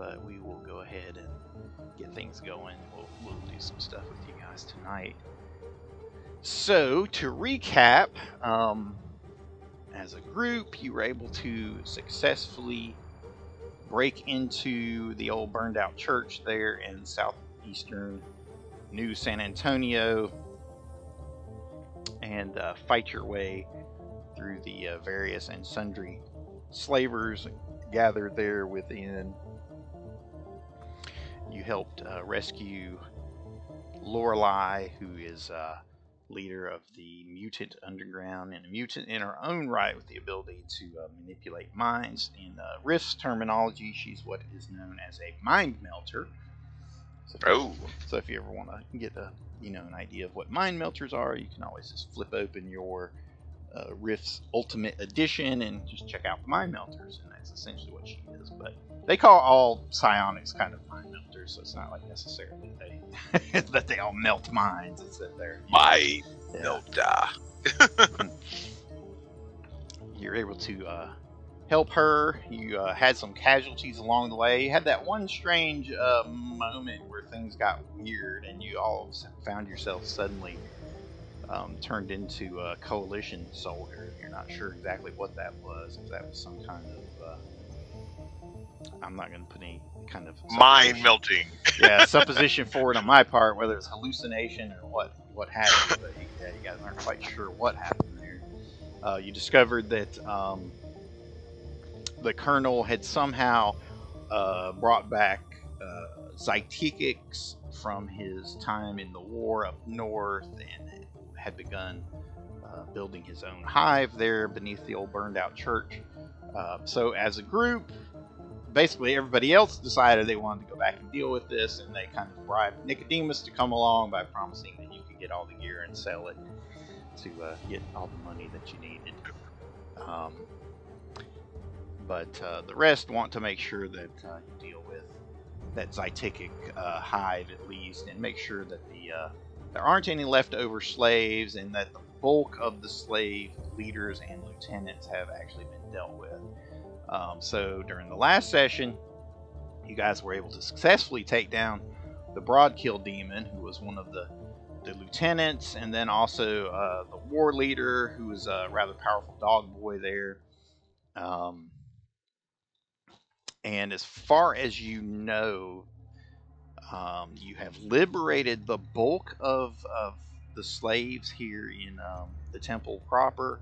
but we will go ahead and get things going. We'll, we'll do some stuff with you guys tonight. So, to recap, um, as a group, you were able to successfully break into the old burned out church there in southeastern New San Antonio and uh, fight your way through the uh, various and sundry slavers gathered there within. You helped uh, rescue Lorelei, who is uh, leader of the mutant underground and a mutant in her own right with the ability to uh, manipulate minds. In uh, Rifts terminology, she's what is known as a mind melter. So if, Oh, so if you ever want to get a you know an idea of what mind melters are, you can always just flip open your uh, Rifts Ultimate Edition and just check out the mind melters, and that's essentially what she is. But they call all psionics kind of mind melters, so it's not like necessarily they that they all melt minds. It's that they're my yeah, Melta. you're able to uh, help her. You uh, had some casualties along the way. You had that one strange uh, moment where things got weird, and you all found yourself suddenly um, turned into a coalition soldier. You're not sure exactly what that was. If that was some kind of uh, I'm not going to put any kind of Mind melting. yeah, supposition for it on my part, whether it's hallucination or what what happened. But yeah, you guys aren't quite sure what happened there. Uh, you discovered that um, the colonel had somehow uh, brought back uh, Xiticix from his time in the war up north and had begun uh, building his own hive there beneath the old burned out church. Uh, so, as a group, basically everybody else decided they wanted to go back and deal with this, and they kind of bribed Nicodemus to come along by promising that you could get all the gear and sell it to uh, get all the money that you needed. Um, but uh, the rest want to make sure that uh, you deal with that Xiticix uh, hive at least, and make sure that the uh, there aren't any leftover slaves, and that the bulk of the slave leaders and lieutenants have actually been dealt with. Um, so during the last session, you guys were able to successfully take down the Brodkil Demon, who was one of the, the lieutenants, and then also uh, the war leader, who was a rather powerful dog boy there. Um, and as far as you know, um, you have liberated the bulk of, of the slaves here in um, the temple proper,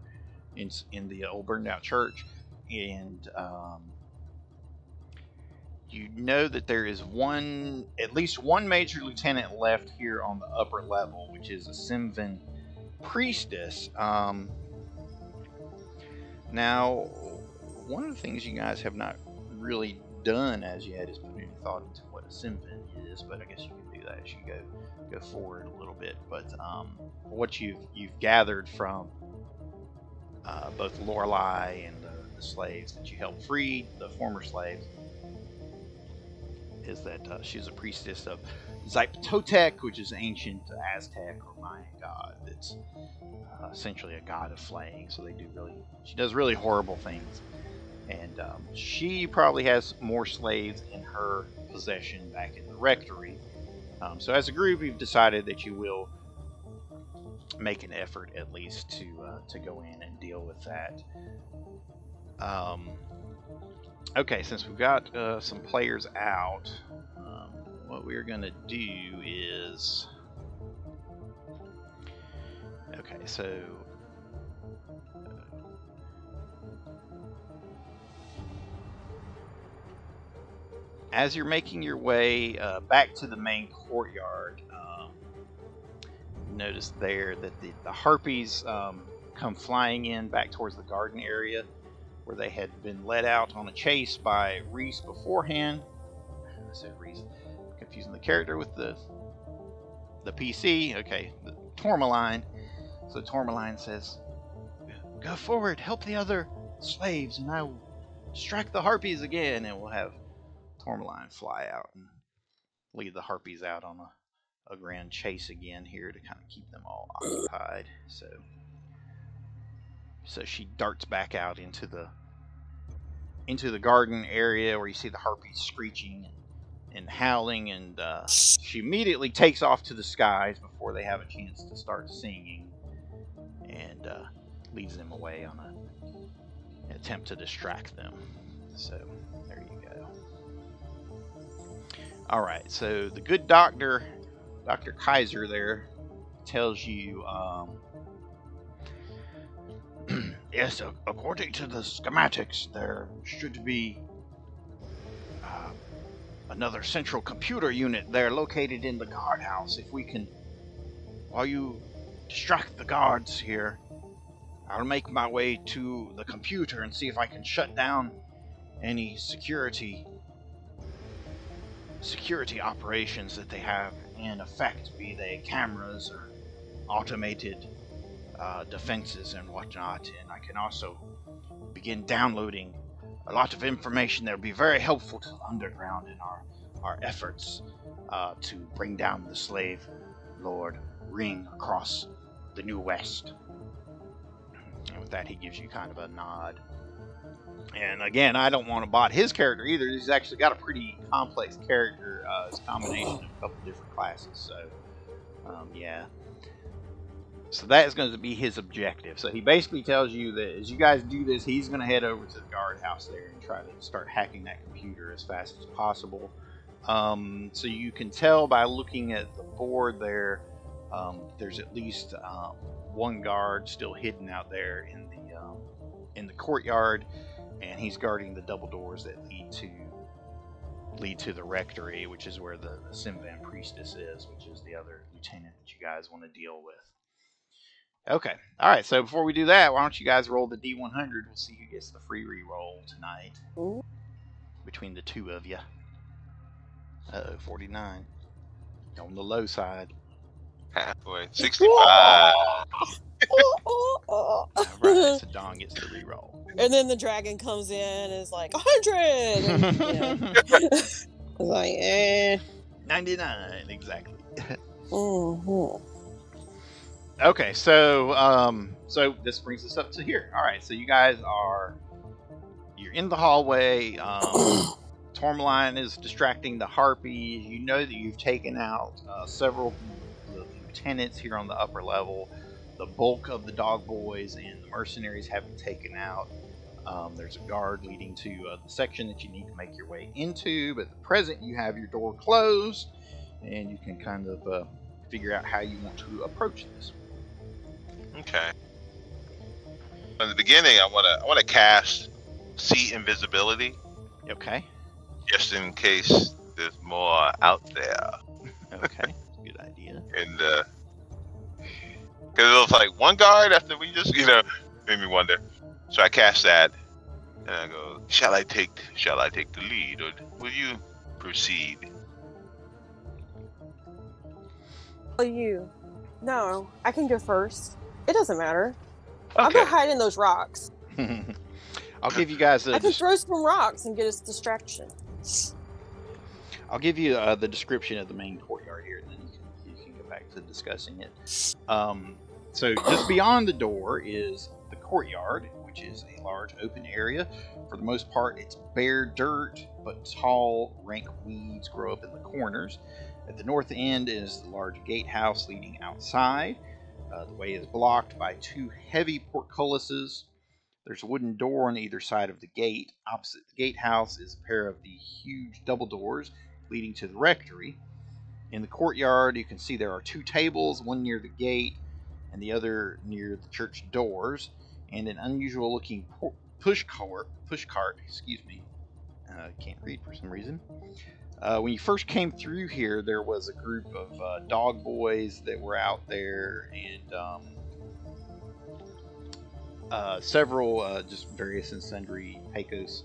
in, in the old burned out church and um, you know that there is one, at least one major lieutenant left here on the upper level, which is a Simvan priestess. Um, now, one of the things you guys have not really done as yet is put any thought into what a Simvan is, but I guess you can do that as you go go forward a little bit. But um, what you've you've gathered from uh, both Lorelei and the, the slaves that you helped free, the former slaves, is that uh, she's a priestess of Xipe Totec, which is ancient Aztec or Mayan god. That's uh, essentially a god of flaying. So they do really, she does really horrible things. And um, she probably has more slaves in her possession back in the rectory. Um, so as a group, we've decided that you will make an effort at least to uh, to go in and deal with that. Um, okay, since we've got uh, some players out, um, what we're gonna do is okay. So as you're making your way uh, back to the main courtyard, um, notice there that the, the harpies um, come flying in back towards the garden area where they had been led out on a chase by Reese beforehand. I said Reese, confusing the character with the the PC. Okay, the Tourmaline. So Tourmaline says, "Go forward, help the other slaves, and I will strike the harpies again." And we'll have Tourmaline fly out and lead the harpies out on a, a grand chase again here to kind of keep them all occupied. So, so she darts back out into the into the garden area where you see the harpies screeching and, and howling, and uh, she immediately takes off to the skies before they have a chance to start singing, and uh, leads them away on a, an attempt to distract them. So. All right, so the good doctor, Dr. Kaiser, there tells you. Um, yes, according to the schematics, there should be uh, another central computer unit there located in the guardhouse. If we can, while you distract the guards here, I'll make my way to the computer and see if I can shut down any security security operations that they have in effect, be they cameras or automated uh, defenses and whatnot. And I can also begin downloading a lot of information that will be very helpful to the underground in our, our efforts uh, to bring down the slave lord ring across the New West. And with that, he gives you kind of a nod. And again, I don't want to bot his character either. He's actually got a pretty complex character. Uh, it's a combination of a couple different classes. So, um, yeah. So that is going to be his objective. So he basically tells you that as you guys do this, he's going to head over to the guardhouse there and try to start hacking that computer as fast as possible. Um, so you can tell by looking at the board there, um, there's at least uh, one guard still hidden out there in the um, in the courtyard and he's guarding the double doors that lead to lead to the rectory, which is where the, the Simvan priestess is, which is the other lieutenant that you guys want to deal with. Okay, all right. So before we do that, why don't you guys roll the D100? We'll see who gets the free re-roll tonight Ooh. between the two of you. Uh oh, 49 on the low side. Halfway. 65. All right, so Don gets the re-roll. and then the dragon comes in and is like, a hundred! And, you like, eh. 99 exactly. mhm. Okay, so um, so this brings us up to here. All right, so you guys are you're in the hallway. Um, Tourmaline is distracting the harpies. You know that you've taken out uh, several lieutenants here on the upper level. The bulk of the dog boys and the mercenaries have been taken out. Um, there's a guard leading to uh, the section that you need to make your way into, but at present you have your door closed, and you can kind of uh, figure out how you want to approach this. Okay. In the beginning, I want to I want to cast see invisibility Okay. just in case there's more out there. Okay. Good idea. And uh 'cause it was like one guard after we just you know made me wonder. So I cast that, and I go, shall I take shall I take the lead, or will you proceed? Oh, you. No, I can go first. It doesn't matter. I'll go Okay. hide in those rocks. I'll give you guys a I can des- throw some rocks and get us distraction. I'll give you uh, the description of the main courtyard here, and then you can, you can go back to discussing it. Um, so just beyond the door is the courtyard, which is a large open area. For the most part, it's bare dirt, but tall, rank weeds grow up in the corners. At the north end is the large gatehouse leading outside. Uh, the way is blocked by two heavy portcullises. There's a wooden door on either side of the gate. Opposite the gatehouse is a pair of the huge double doors leading to the rectory. In the courtyard, you can see there are two tables, one near the gate and the other near the church doors, and an unusual looking push cart. Push cart, excuse me. Uh, can't read for some reason. Uh, when you first came through here, there was a group of uh, dog boys that were out there, and um, uh, several uh, just various and sundry Pecos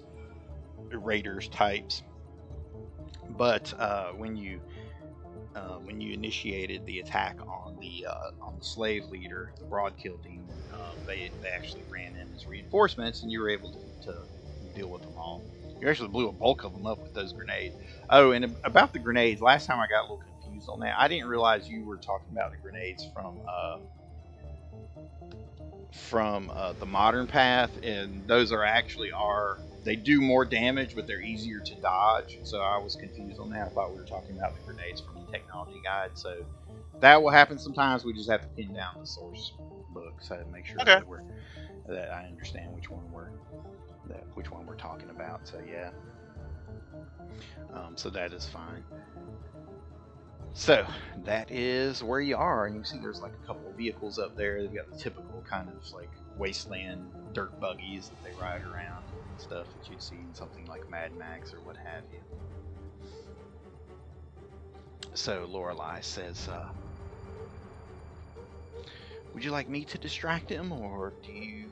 raiders types. But uh, when you uh, when you initiated the attack on the uh, on the slave leader, the Brodkil demon, uh, they they actually ran in as reinforcements, and you were able to, to deal with them all. You actually blew a bulk of them up with those grenades. Oh, and about the grenades, last time I got a little confused on that. I didn't realize you were talking about the grenades from uh, from uh, the modern path, and those are actually our they do more damage, but they're easier to dodge. So I was confused on that. I thought we were talking about the grenades from the technology guide. So that will happen sometimes. We just have to pin down the source book so to make sure Okay. that we're that I understand which one we're that which one we're talking about. So yeah. Um, so that is fine. So that is where you are, and you see there's like a couple of vehicles up there. They've got the typical kind of like wasteland dirt buggies that they ride around stuff that you'd see in something like Mad Max or what have you. So Lorelei says, uh, "Would you like me to distract him, or do you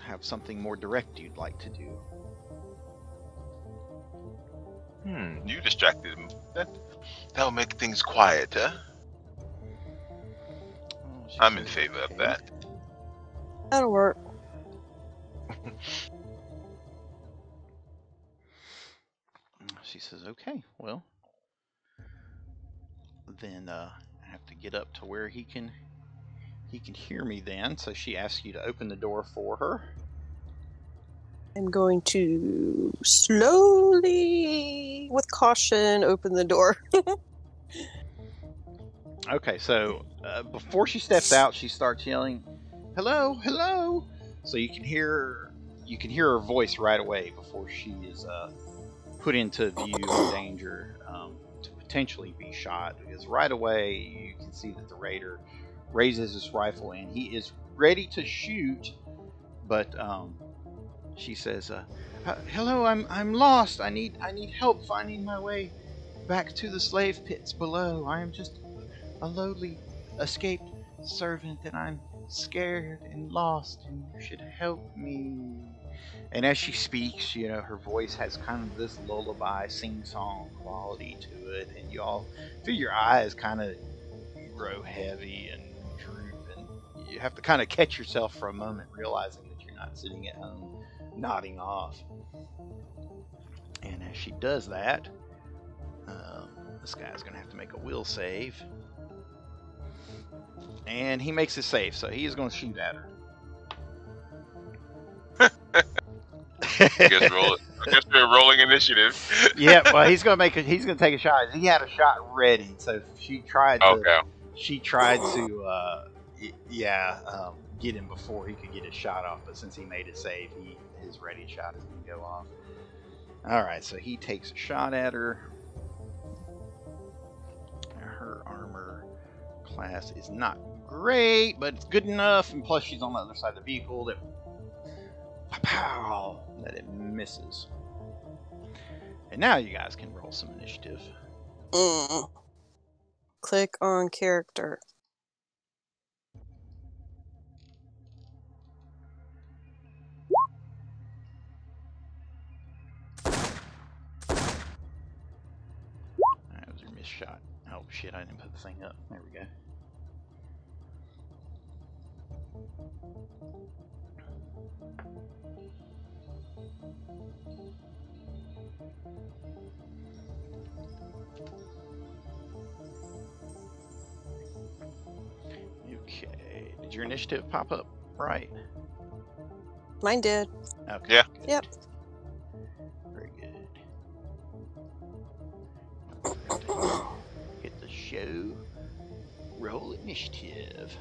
have something more direct you'd like to do?" Hmm, you distracted him. That that'll make things quieter. huh? Oh, I'm in says, favor of that. That'll work. She says, "Okay, well, then uh, I have to get up to where he can he can hear me. Then, so she asks you to open the door for her. I'm going to slowly, with caution, open the door. Okay, so uh, before she steps out, she starts yelling, "Hello, hello!" So you can hear you can hear her voice right away before she is uh, put into view danger um, to potentially be shot. Because right away you can see that the raider raises his rifle and he is ready to shoot, but um, she says, uh, "Hello, I'm I'm lost. I need I need help finding my way back to the slave pits below. I am just a lowly escaped servant and I'm scared and lost and you should help me. And as she speaks, you know, her voice has kind of this lullaby sing song quality to it, and you all feel your eyes kind of grow heavy and droop, and you have to kind of catch yourself for a moment, realizing that you're not sitting at home nodding off. And as she does that, um, this guy's going to have to make a will save. And he makes it safe, so he is going to shoot at her. I guess roll. I guess they're rolling initiative. yeah, well, he's going to make a, he's going to take a shot. He had a shot ready, so she tried to Okay. she tried to uh, y- yeah um, get him before he could get his shot off. But since he made it save, he his ready shot is to go off. All right, so he takes a shot at her. Her armor class is not great, but it's good enough. And plus, she's on the other side of the vehicle that pow that it misses. And now you guys can roll some initiative. Mm. Click on character. That was your missed shot. Oh shit, I didn't put the thing up. There we go. Okay. Did your initiative pop up right? Mine did. Okay. Yeah. good. Yep. Very good. Hit the show. Roll initiative.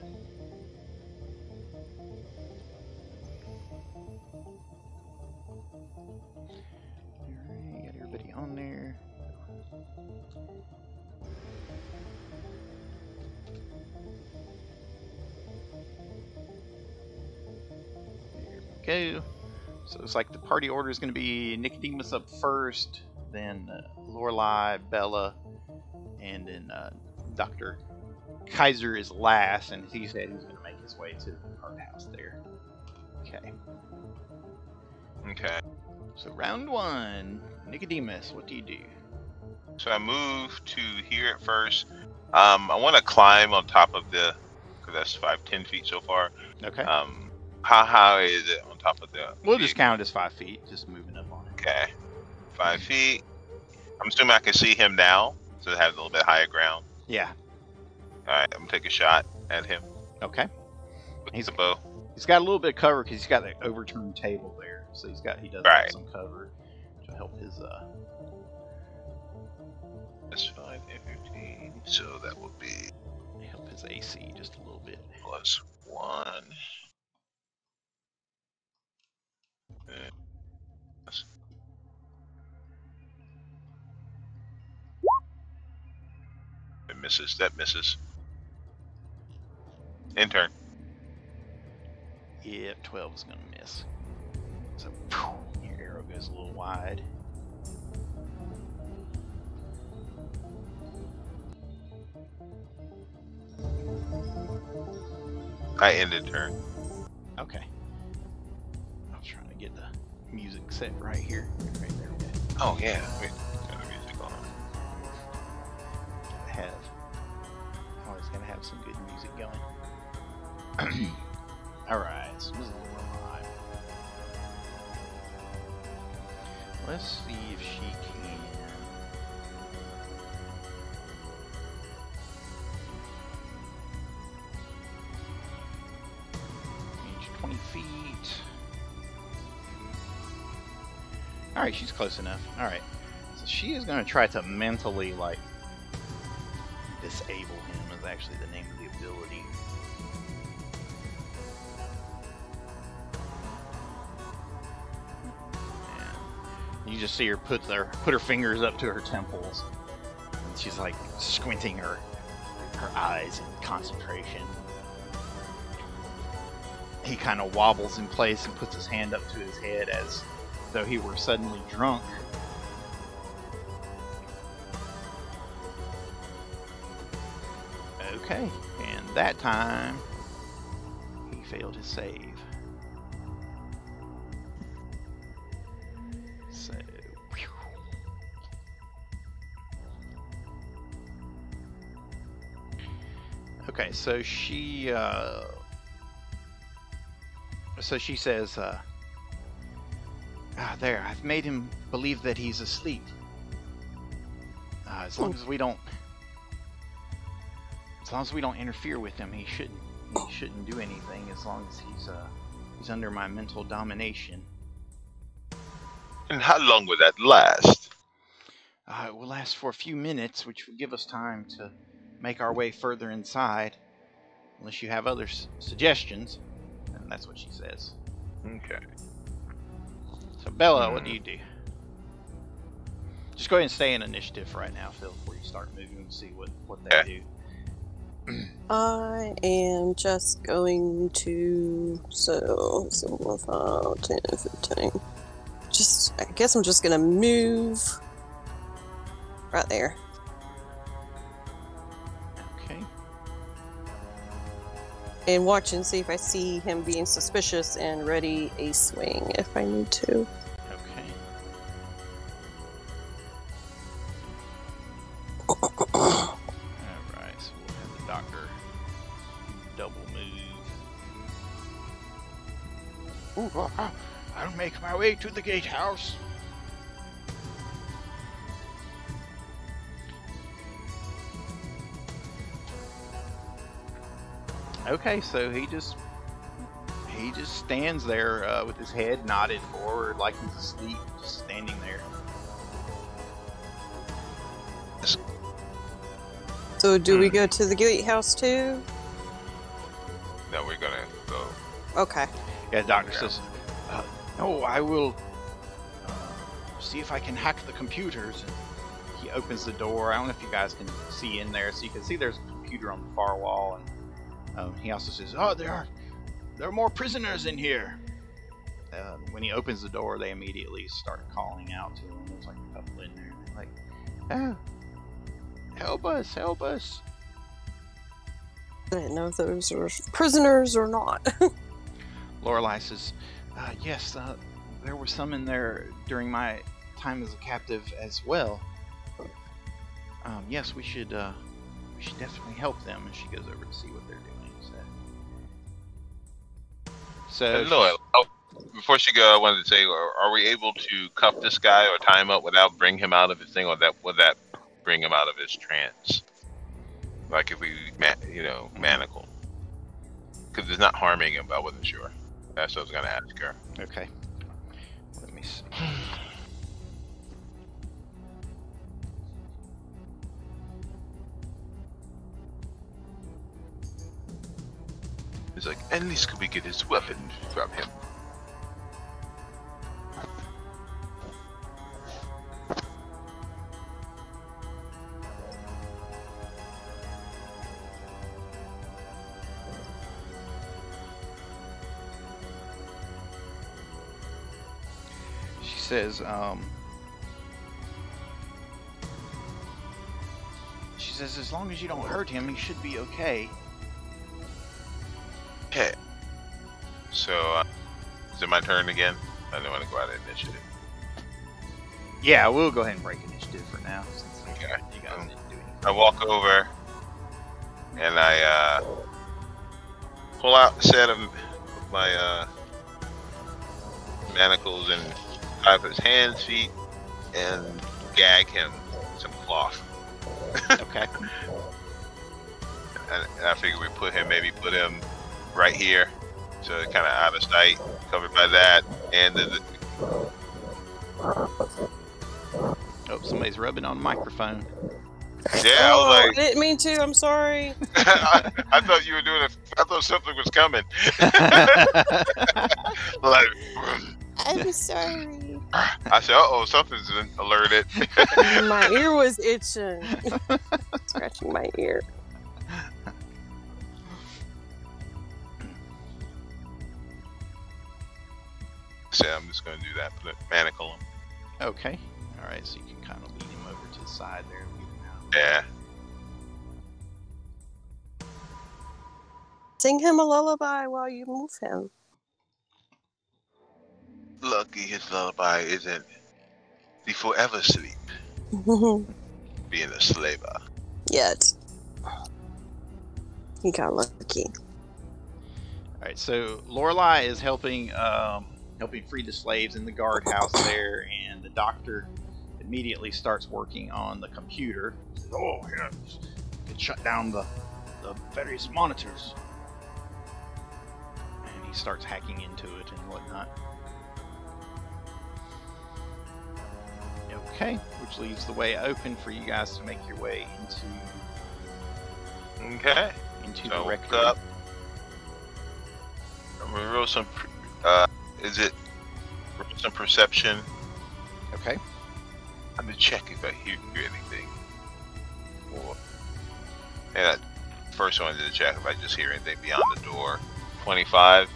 Everybody on there. There we go. So it's like the party order is going to be Nicodemus up first, then uh, Lorelai, Bella, and then uh, Dr. Kaiser is last, and he said he's going to make his way to the art house there. Okay. Okay. So round one, Nicodemus, what do you do? So I move to here at first. Um, I want to climb on top of the, because that's five, ten feet so far. Okay. Um, how high is it on top of the? we'll just count it as five feet, just moving up on it. Okay, five feet. I'm assuming I can see him now, so it has a little bit higher ground. Yeah. All right, I'm gonna take a shot at him Okay. with He's- the bow. He's got a little bit of cover because he's got the overturned table there. so he's got he does Right. have some cover help his uh. That's fine. 15. So that will be help his AC just a little bit. plus one. That's- It misses. That misses. Intern. Yep, 12 is gonna miss. So arrow goes a little wide. I ended turn. Okay. I'm trying to get the music set right here. Right there go. Oh yeah. Wait. Got the music on. Gotta have. Always gotta have some good music going. Alright, so Let's see if she can. Range 20 feet. Alright, she's close enough. Alright. So she is going to try to mentally, like, disable him, is actually the name of the ability. You just see her put her put her fingers up to her temples. And she's like squinting her her eyes in concentration. He kind of wobbles in place and puts his hand up to his head as though he were suddenly drunk. Okay, and that time he failed his save. So she, uh, so she says, uh, ah, there, I've made him believe that he's asleep. Uh, as long as we don't as long as we don't interfere with him, he shouldn't he shouldn't do anything as long as he's uh he's under my mental domination. And how long would that last? Uh, it will last for a few minutes, which will give us time to make our way further inside, unless you have other s- suggestions. And that's what she says. Okay. So Bella, what do hmm. you do? Just go ahead and stay in initiative right now, Phil, before you start moving and see what what they Okay. do. I am just going to so so one, five, 10, 15. Just I guess I'm just gonna move right there. And watch and see if I see him being suspicious and ready a swing if I need to. Okay. Alright, so we'll have the doctor double move. Ooh, ah, I'll make my way to the gatehouse. Okay, so he just he just stands there uh, with his head nodded forward like he's asleep, just standing there. So do we Hmm. go to the gatehouse too? No, we're gonna go. Okay. Yeah, doctor Yeah. says, uh, "No, I will uh, see if I can hack the computers." And he opens the door. I don't know if you guys can see in there, so you can see there's a computer on the far wall, and um, he also says, "Oh, there are there are more prisoners in here." Uh, when he opens the door, they immediately start calling out to him. There's like a couple in there. They're like, "Oh, help us! Help us!" I didn't know if those were prisoners or not. Lorelai says, uh, "Yes, uh, there were some in there during my time as a captive as well. Um, yes, we should. Uh, we should definitely help them." And she goes over to see what So, Hello. Before she go, I wanted to say, are, are we able to cuff this guy or tie him up without bring him out of his thing, or that would that bring him out of his trance? Like if we, you know, manacle, because it's not harming him. I wasn't sure. That's what I was gonna ask her. okay. Let me see. He's like, at least could we get his weapon from him? She says, um, she says, as long as you don't hurt him, he should be okay. Okay. So, uh, is it my turn again? I don't want to go out of initiative. Yeah, we'll go ahead and break initiative for now. Since Okay. you guys didn't do anything. I walk over and I uh, pull out a set of my uh, manacles and tie up his hands, feet, and gag him with some cloth. Okay. And, and I figure we put him, maybe put him right here, so kind of out of sight, covered by that. And the, Oh, somebody's rubbing on microphone. yeah, I oh, was I like, didn't mean to. I'm sorry. I, I thought you were doing it. I thought something was coming. like, I'm sorry. I said, "Uh oh, something's been alerted." my ear was itching. Scratching my ear. So I'm just gonna do that. Put a manacle him. okay. All right, so you can kind of lead him over to the side there. and lead him out. Yeah. Sing him a lullaby while you move him. Lucky his lullaby isn't the forever sleep, being a slaver. Yet. He got lucky. All right, so Lorelai is helping um, helping free the slaves in the guardhouse there, and the doctor immediately starts working on the computer. Says, oh, yeah, could shut down the the various monitors, and he starts hacking into it and whatnot. Okay, which leaves the way open for you guys to make your way into Okay. into So the rec room. up. I'm gonna roll some. Uh, is it some perception? Okay. I'm gonna check if I hear anything. Or, and I first wanted to check if I just hear anything beyond the door. Twenty-five.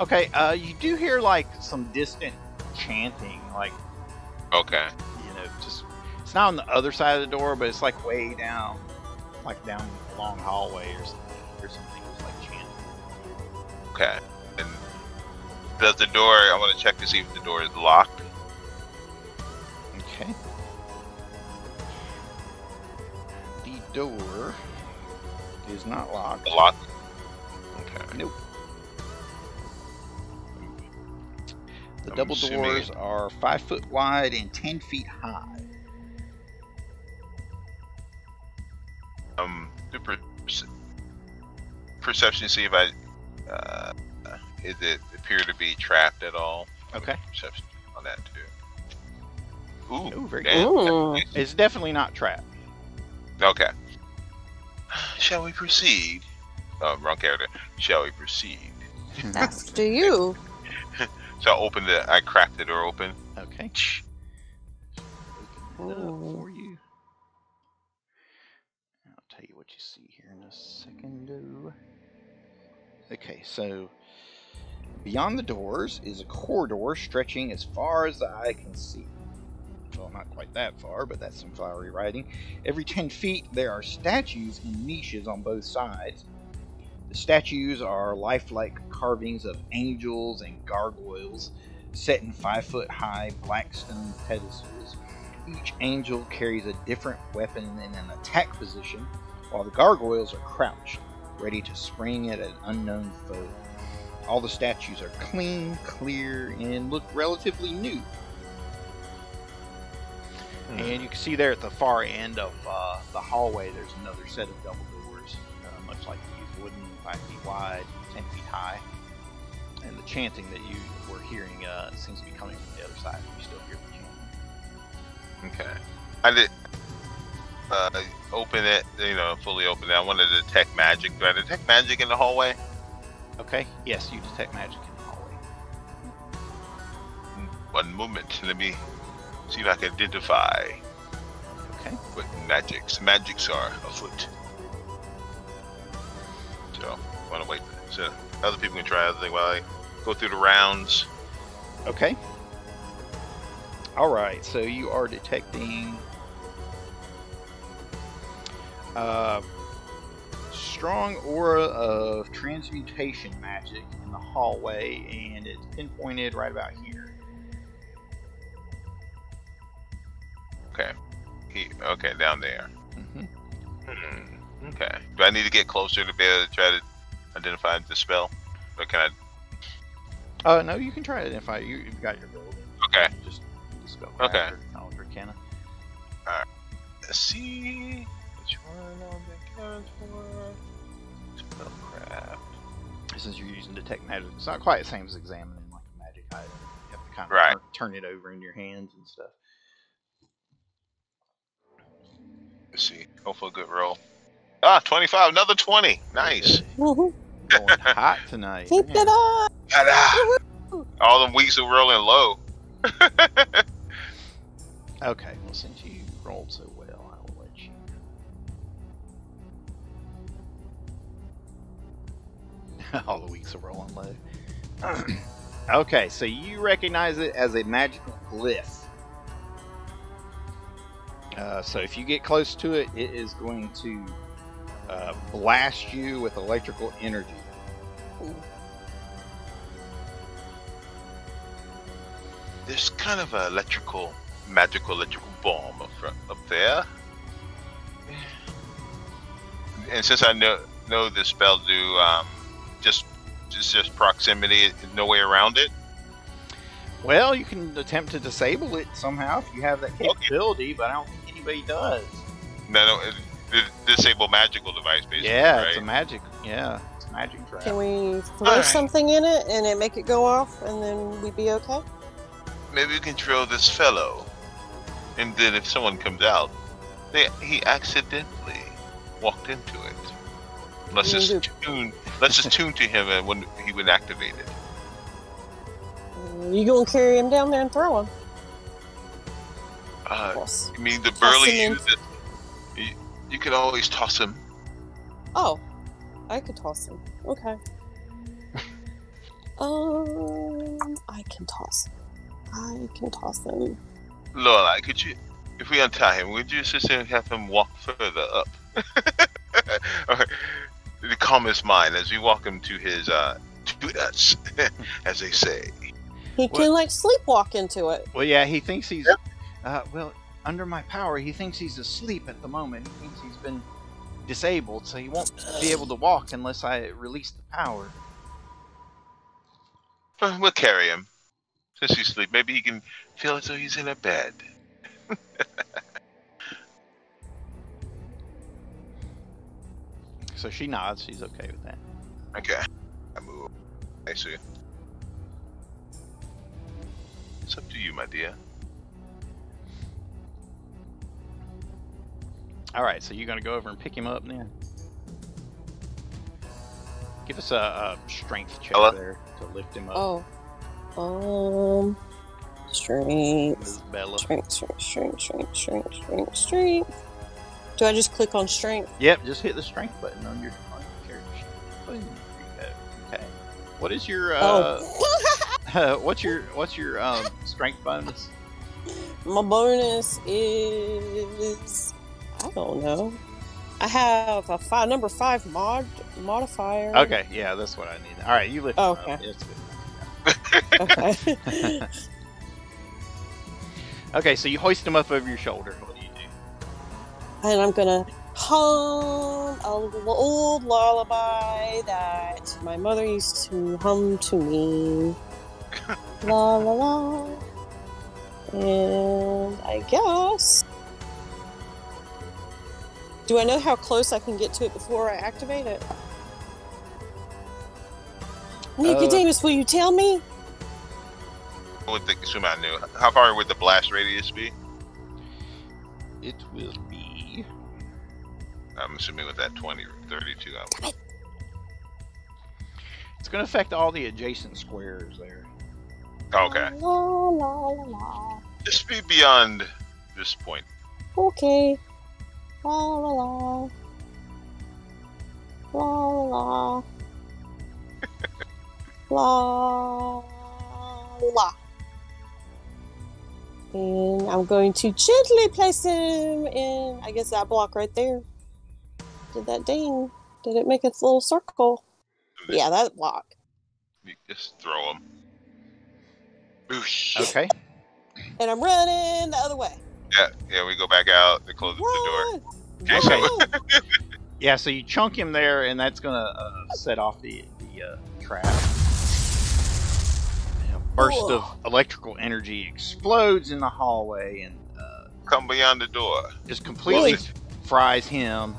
Okay, uh, you do hear like some distant chanting, like Okay. you know, just it's not on the other side of the door, but it's like way down, like down a long hallway or something. Or something was like chanting. Okay. And does the door? I want to check to see if the door is locked. Okay. The door is not locked. Locked. Okay. Nope. The I'm double assuming- doors are five foot wide and ten feet high. Um, do per- perception. See if I. Uh, is it appear to be trapped at all? Okay. Perception on that too. Ooh. Ooh, very damn. Ooh. It's definitely not trapped. Okay. Shall we proceed? Oh, wrong character. Shall we proceed? After you. So I opened the. I cracked the door open. Okay. Open it up Ooh. for you. I'll tell you what you see here in a second. Okay, so beyond the doors is a corridor stretching as far as the eye can see. Well, not quite that far, but that's some flowery writing. Every 10 feet, there are statues in niches on both sides. The statues are lifelike carvings of angels and gargoyles set in five foot high black stone pedestals. Each angel carries a different weapon in an attack position, while the gargoyles are crouched, ready to spring at an unknown foe. All the statues are clean, clear, and look relatively new. And you can see there at the far end of uh, the hallway, there's another set of double doors, uh, much like these wooden, 5 feet wide, 10 feet high. and the chanting that you were hearing uh, seems to be coming from the other side. You still hear the chanting. Okay. I did uh, open it, you know, fully open it. I want to detect magic. Do I detect magic in the hallway? Okay. Yes, you detect magic in the hallway. One moment. Let me see if I can identify Okay. what magics magics are afoot. So, I want to wait. So, other people can try other thing while I go through the rounds. Okay. All right. So you are detecting uh, strong aura of transmutation magic in the hallway, and it's pinpointed right about here. Okay. He, okay, down there. hmm Hmm. Okay. Do I need to get closer to be able to try to identify the spell? Or can I? Uh, no, you can try to identify. You, you've got your ability. Okay. Just dispel Okay. knowledge arcana. Let's see. Which one on the character? Spellcraft. Since you're using detect magic, it's not quite the same as examining like a magic item. You have to kind of Right. turn, turn it over in your hands and stuff. Let's see. Go for a good roll. Ah, 25. Another 20. Nice. Woohoo. Going hot tonight. Keep man. it up. Ta-da! All them weeks are rolling low. Okay, well, since you rolled so All the weeks are rolling low. okay, so you recognize it as a magical glyph. Uh, so if you get close to it, it is going to uh, blast you with electrical energy. There's kind of an electrical, magical electrical bomb up, front, up there. And since I know know the spell do um, just just just proximity, no way around it. Well, you can attempt to disable it somehow if you have that capability, but I don't think anybody does. No, no, it, it, disable magical device basically. Yeah, right? it's a magic. Yeah, it's a magic trap. Can we throw Alright. something in it and it make it go off and then we'd be okay? Maybe we can throw this fellow, and then if someone comes out, they he accidentally walked into it. Let's just tune. Let's just tune to him and when he would activate it. You gonna carry him down there and throw him? Uh, Yes. I mean, the burly in. uses. You, you can always toss him. Oh, I could toss him. Okay. um, I can toss him. I can toss him. Lorelai, could you, if we untie him, would you assist him and have him walk further up? or the calmest mind as we walk him to his uh to us, as they say. He can like sleepwalk into it. Well, yeah, he thinks he's. Uh, well, under my power, he thinks he's asleep at the moment. He thinks he's been disabled, so he won't be able to walk unless I release the power. We'll carry him. Since he's asleep, maybe he can feel as though he's in a bed. So she nods. She's okay with that. Okay. I move. I see. It's up to you, my dear. All right, so you're gonna go over and pick him up now. Give us a, a strength check Hello? there to lift him up, Oh. Um. Strength. Bella. Strength, strength, strength, strength, strength, strength, strength. Do I just click on strength? Yep, just hit the strength button on your, on your character. sheet. Boom, there you go. Okay. What is your uh? oh. what's your what's your um strength bonus? My bonus is I don't know. I have a five number five mod modifier. Okay, yeah, that's what I need. All right, you lift. Oh, okay. Okay. Okay, so you hoist him up over your shoulder. and I'm gonna hum a little old lullaby that my mother used to hum to me. la la la. And I guess. Do I know how close I can get to it before I activate it? Nicodemus, uh, will you tell me? I would think, assume I knew. How far would the blast radius be? It will be. I'm assuming with that 20 or 32. I would. It's going to affect all the adjacent squares there. Okay. La la la la. Just be beyond this point. Okay. La la la. La la la. la la. And I'm going to gently place him in, I guess, that block right there. Did that ding? Did it make a little circle? Yeah, that block. You just throw them. Boosh. Okay. And I'm running the other way. Yeah, yeah, we go back out. They close the door. Run! Okay. Run! Yeah, so you chunk him there, and that's going to uh, set off the, the uh, trap. And a burst of electrical energy explodes in the hallway and uh, Come beyond the door. just completely Really? fries him.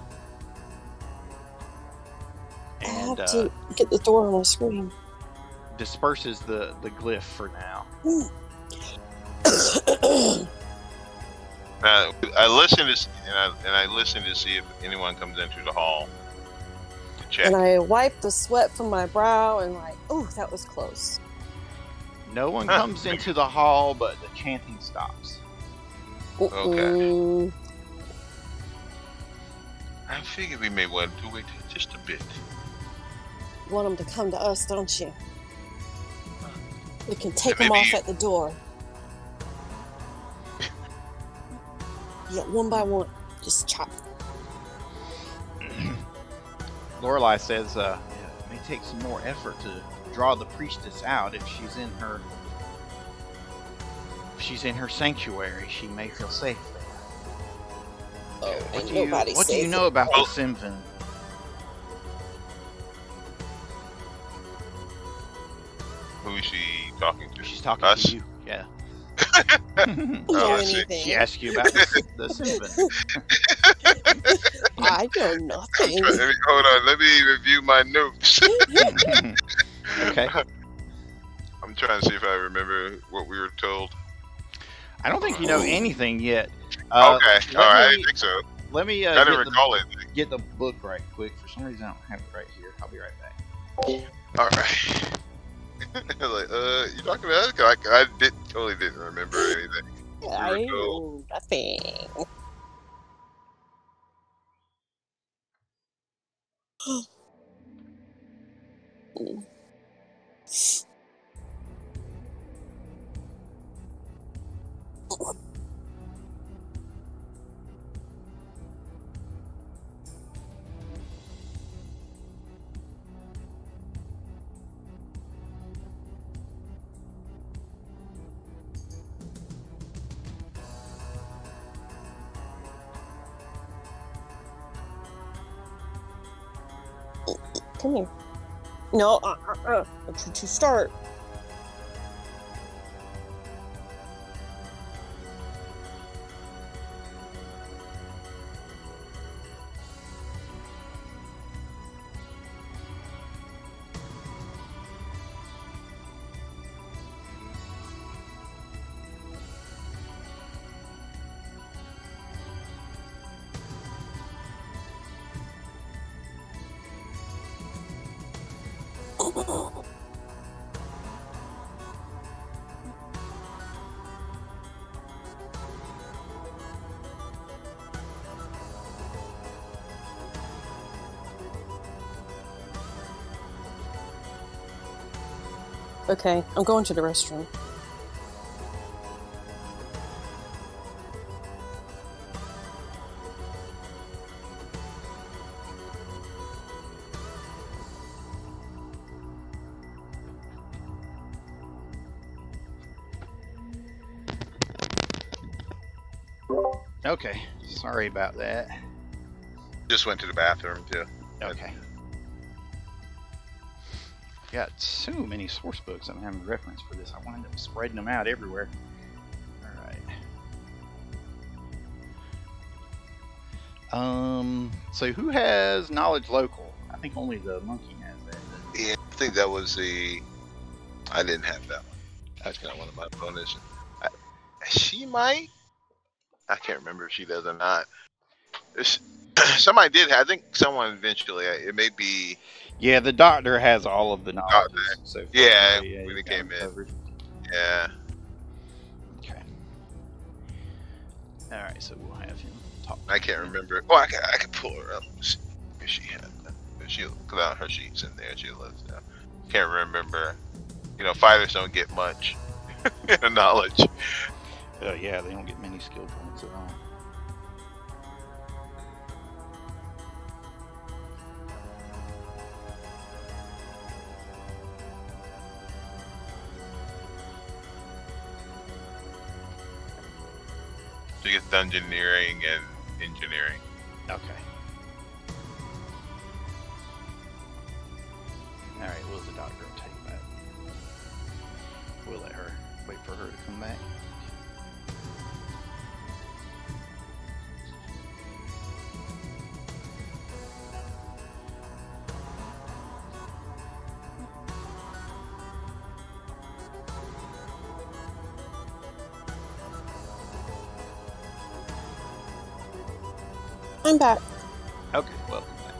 I And have uh, to get the door on the screen. disperses the, the glyph for now. Now, I listen to and I, and I listen to see if anyone comes in through the hall to check. and I wipe the sweat from my brow and like, oh, that was close. No one Huh. comes into the hall, but the chanting stops. Mm-mm. I figure we may want to wait just a bit. Want them to come to us, don't you? We can take them off at the door. Yeah, one by one. Just chop. Lorelai says, uh, "Yeah, it may take some more effort to draw the priestess out if she's in her if she's in her sanctuary. She may feel safe there. Oh, What do you What do you know about Well- the Simvan? Who is she talking to? She's talking Us? to you. Yeah. Oh, I anything? she asked you about the, the Simvan. I know I'm nothing. trying- let me- hold on, let me review my notes. okay. I'm trying to see if I remember what we were told. I don't think you know anything yet. Uh, okay, let all right, me- I think so. Let me I uh, didn't get, the, recall it. get the book right quick. For some reason, I don't have it right here. I'll be right back. All right. like, uh, you talking about? it? 'Cause I, I did totally didn't remember anything. I we go. know Come here. No, uh, uh, uh. To, to start. Okay, I'm going to the restroom. Okay. Sorry about that. Just went to the bathroom too. Okay. Got so many source books I'm having reference for this. I wind up spreading them out everywhere. All right. Um. So who has knowledge local? I think only the monkey has that. Yeah, I think that was the. I didn't have that one. That's not one of my bonus. I, she might. I can't remember if she does or not. Somebody did. I think someone eventually. uh, It may be. Yeah, the doctor has all of the knowledge. So far. Yeah, yeah when he's it got came in. covered. Yeah. Okay. All right, so we'll have him talk. I can't remember. Oh, I can. I can pull her up. If she had. If She on her sheets in there. She lives now. Can't remember. You know, fighters don't get much knowledge. Uh, yeah, they don't get many skill points at all. Dungeoneering and engineering. Okay. All right, well, the doctor take that. We'll let her wait for her to come back. I'm back. Okay, welcome back.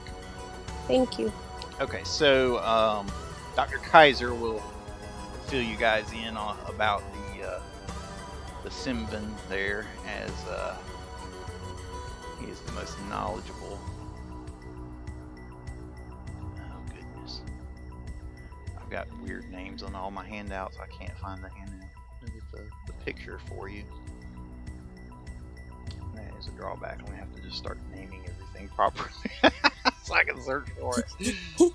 Thank you. Okay, so um, Dr. Kaiser will fill you guys in on about the uh, the Simvan there, as uh, he is the most knowledgeable. Oh goodness, I've got weird names on all my handouts. I can't find the handout the, the picture for you. Is a drawback. I'm gonna have to just start naming everything properly so I can search for it.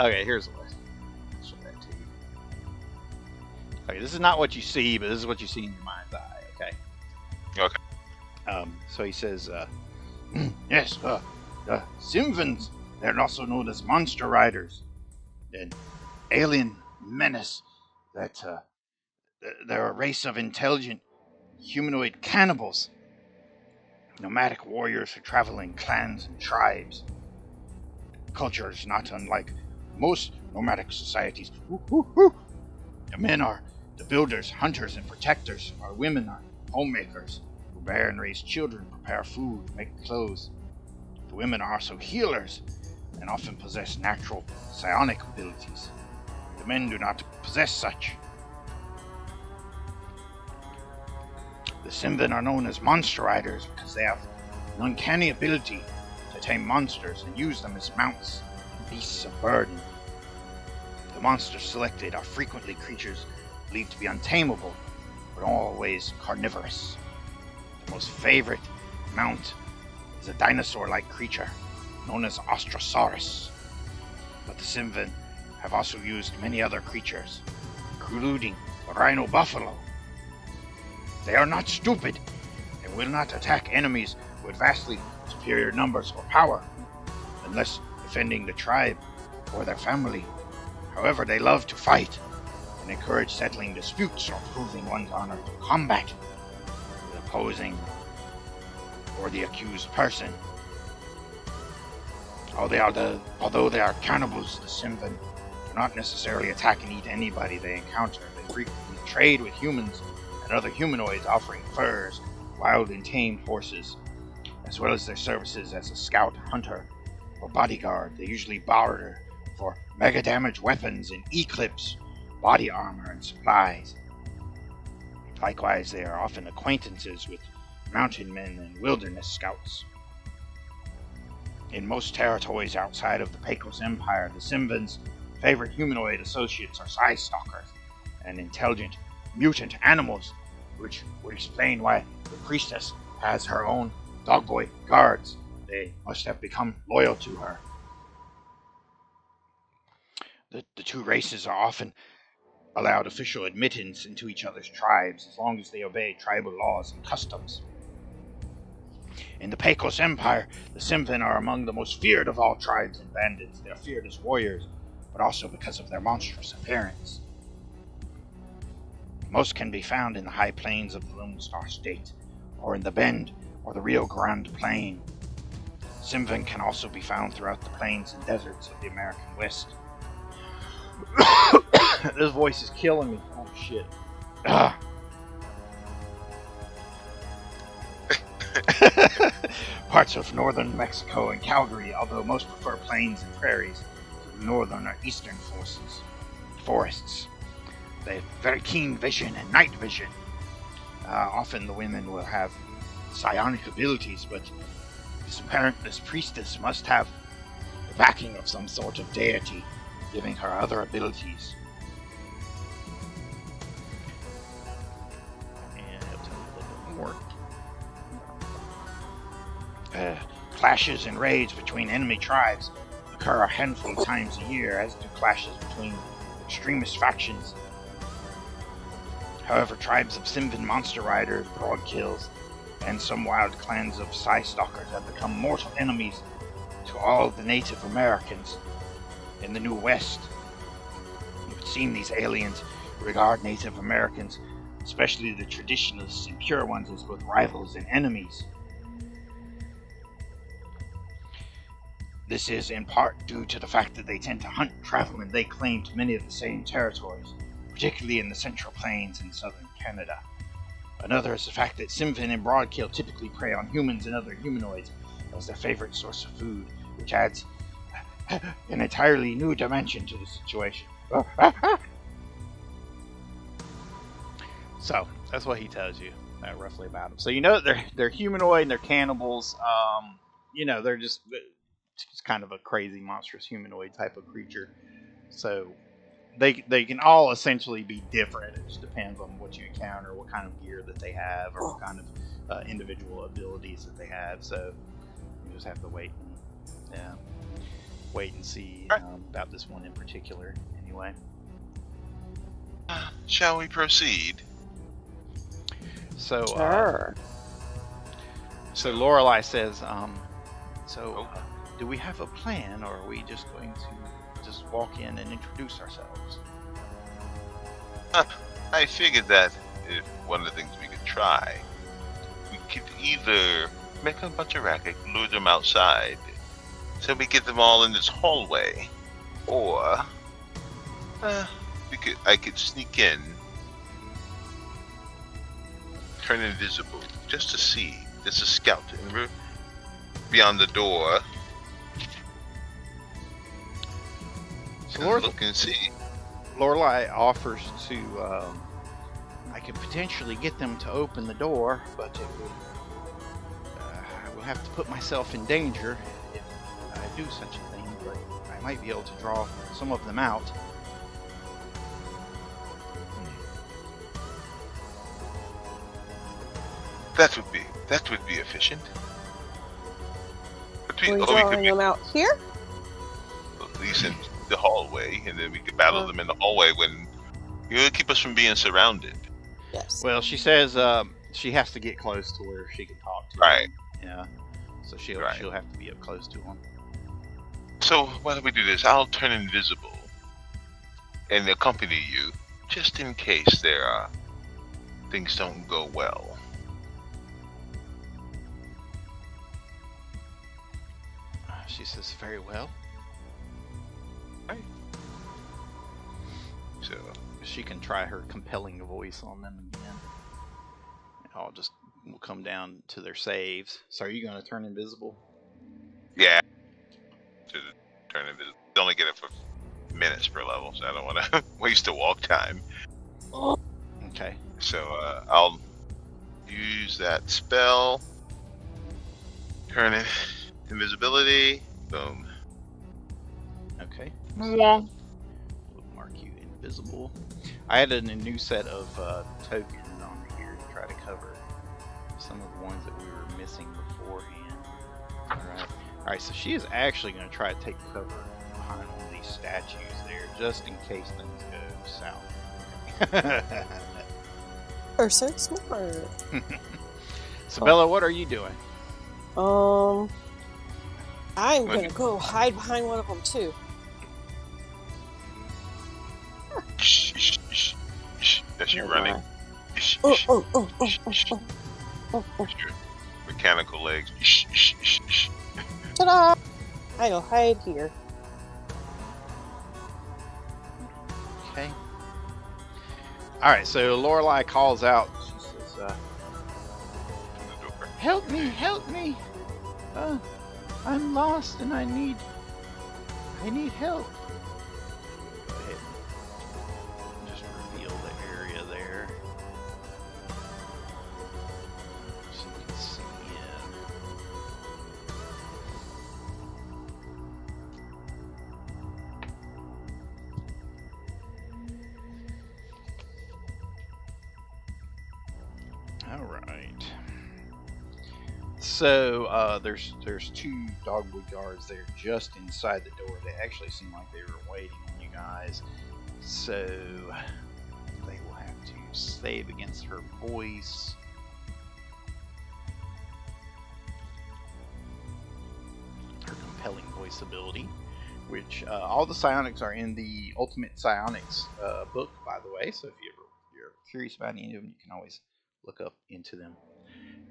Okay, here's the list. I'll show that to you. Okay, this is not what you see, but this is what you see in your mind's eye. Okay. Okay. Um. So he says, uh, "Yes, uh, the Simvans. They're also known as monster riders, an alien menace. That uh, they're a race of intelligent humanoid cannibals, nomadic warriors who travel in clans and tribes." culture is not unlike most nomadic societies. Woo, woo, woo. The men are the builders, hunters, and protectors. Our women are homemakers who bear and raise children, prepare food, make clothes. The women are also healers and often possess natural psionic abilities. The men do not possess such. The Simvan are known as monster riders because they have an uncanny ability to tame monsters and use them as mounts and beasts of burden. The monsters selected are frequently creatures believed to be untamable, but always carnivorous. The most favorite mount is a dinosaur like creature known as Ostrosaurus. But the Simvan have also used many other creatures, including the rhino buffalo. They are not stupid and will not attack enemies with vastly superior numbers or power, unless defending the tribe or their family. However, they love to fight and encourage settling disputes or proving one's honor through combat with opposing or the accused person. Although they are, the, although they are cannibals, the Simvan do not necessarily attack and eat anybody they encounter. They frequently trade with humans and other humanoids, offering furs, wild and tamed horses, as well as their services as a scout, hunter, or bodyguard. They usually barter for mega damage weapons and E-Clips, body armor, and supplies. Likewise, they are often acquaintances with mountain men and wilderness scouts. In most territories outside of the Pecos Empire, the Simvans' favorite humanoid associates are Stalkers and intelligent mutant animals, which would explain why the priestess has her own dogboy guards. They must have become loyal to her. The, the two races are often allowed official admittance into each other's tribes as long as they obey tribal laws and customs. In the Pecos Empire, the Simvan are among the most feared of all tribes and bandits. They are feared as warriors, but also because of their monstrous appearance. Most can be found in the high plains of the Lone Star State, or in the Bend or the Rio Grande Plain. Simvan can also be found throughout the plains and deserts of the American West. this voice is killing me. Oh shit. Parts of northern Mexico and Calgary, although most prefer plains and prairies, to the northern or eastern forces, forests. They have very keen vision and night vision. Uh, often the women will have psionic abilities, but this apparent this priestess must have the backing of some sort of deity, giving her other abilities. Uh, clashes and raids between enemy tribes occur a handful of times a year, as do clashes between extremist factions. However, tribes of Simvan monster riders, Brodkils, and some wild clans of Psi-Stalkers have become mortal enemies to all the Native Americans in the New West. It would seem these aliens regard Native Americans, especially the traditionalists and pure ones, as both rivals and enemies. This is in part due to the fact that they tend to hunt travel and they claim to many of the same territories, particularly in the Central Plains and southern Canada. Another is the fact that Simvan and Brodkil typically prey on humans and other humanoids as their favorite source of food, which adds an entirely new dimension to the situation. so that's what he tells you uh, roughly about them. So you know they're they're humanoid and they're cannibals. Um, you know they're just it's kind of a crazy monstrous humanoid type of creature. So they they can all essentially be different. It just depends on what you encounter, what kind of gear that they have, or what kind of uh, individual abilities that they have. So you just have to wait and yeah, wait and see um, about this one in particular. Anyway, Shall we proceed? so uh, so Lorelai says, um, so Oh. uh, do we have a plan, or are we just going to just walk in and introduce ourselves? I figured that if one of the things we could try, we could either make a bunch of racket, lure them outside, so we get them all in this hallway, or uh, we could I could sneak in, turn invisible, just to see, just a scout, we're beyond the door. So and Lorelai, look and see. Lorelai offers to, um, I could potentially get them to open the door, but it would, uh, I will have to put myself in danger if I do such a thing. But I might be able to draw some of them out. That would be that would be efficient. But we, Are we or we could drawing be them out here? at least in the hallway, and then we could battle Uh. them in the hallway when you would keep us from being surrounded. Yes. Well, she says um, she has to get close to where she can talk to Right. them. Yeah. So she'll Right. she'll have to be up close to him. So why don't we do this? I'll turn invisible and accompany you, just in case there are things don't go well. Uh, She says, "Very well." So She can try her compelling voice on them again. I'll just we'll come down to their saves. So are you going to turn invisible? yeah, to turn invisible. Only get it for minutes per level, so I don't want to waste the walk time. Okay. So uh, I'll use that spell. Turn it invisibility. Boom. Okay. We'll mark you invisible. I added a new set of uh, tokens on here to try to cover some of the ones that we were missing beforehand. All right. All right. So she is actually going to try to take cover behind one of these statues there, just in case things go south. Are so smart. so Bella, what are you doing? Um, I'm gonna go hide behind one of them too. That's you running. Shh, Oh, shh, oh, oh, oh, oh, oh, oh, oh. Mechanical legs. Shh, shh, shh, shh. Ta-da! I'll hide here. Okay. All right, so Lorelai calls out. She says, uh, in the door. "Help me! Help me! Uh, I'm lost and I need, I need help." So uh, there's there's two dogboy guards there just inside the door. They actually seem like they were waiting on you guys. So they will have to save against her voice. Her compelling voice ability, which uh, all the psionics are in the Ultimate Psionics uh, book, by the way. So if you ever you're curious about any of them, you can always look up into them.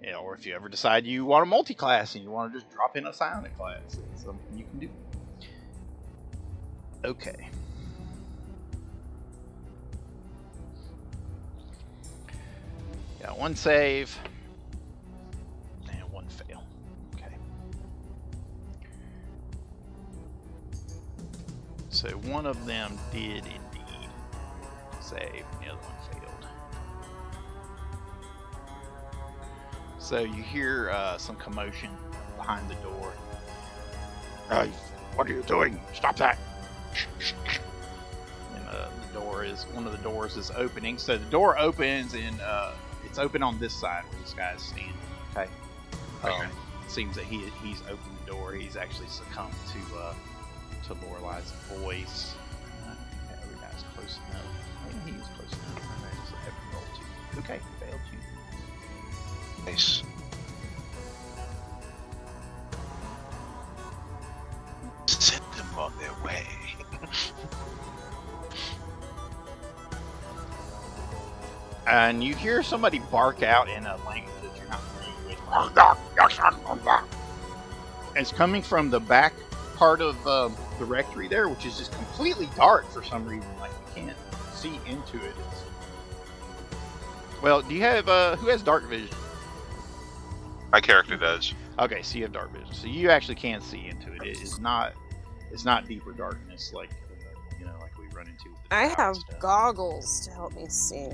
Yeah, or if you ever decide you want a multi-class and you want to just drop in a psionic class, it's something you can do. Okay. Got one save and one fail. Okay. So one of them did indeed save, the other one So you hear uh, some commotion behind the door. Uh, what are you doing? Stop that! And uh, the door is one of the doors is opening. So the door opens and uh, it's open on this side where this guy is standing. Okay. Um, seems that he he's opened the door. He's actually succumbed to uh, to Lorelai's voice. Every guy's close enough. Oh, he was close enough. Alright, so I have to. Okay, failed two. Nice. Send them on their way. and you hear somebody bark out in a language that you're not familiar with. It's coming from the back part of um, the rectory there, which is just completely dark for some reason. Like you can't see into it. It's... Well, do you have uh, who has dark vision? My character does. Okay, so you have dark vision, so you actually can see into it. It is not, it's not deeper darkness like uh, you know, like we run into. With the I have stuff. goggles to help me see.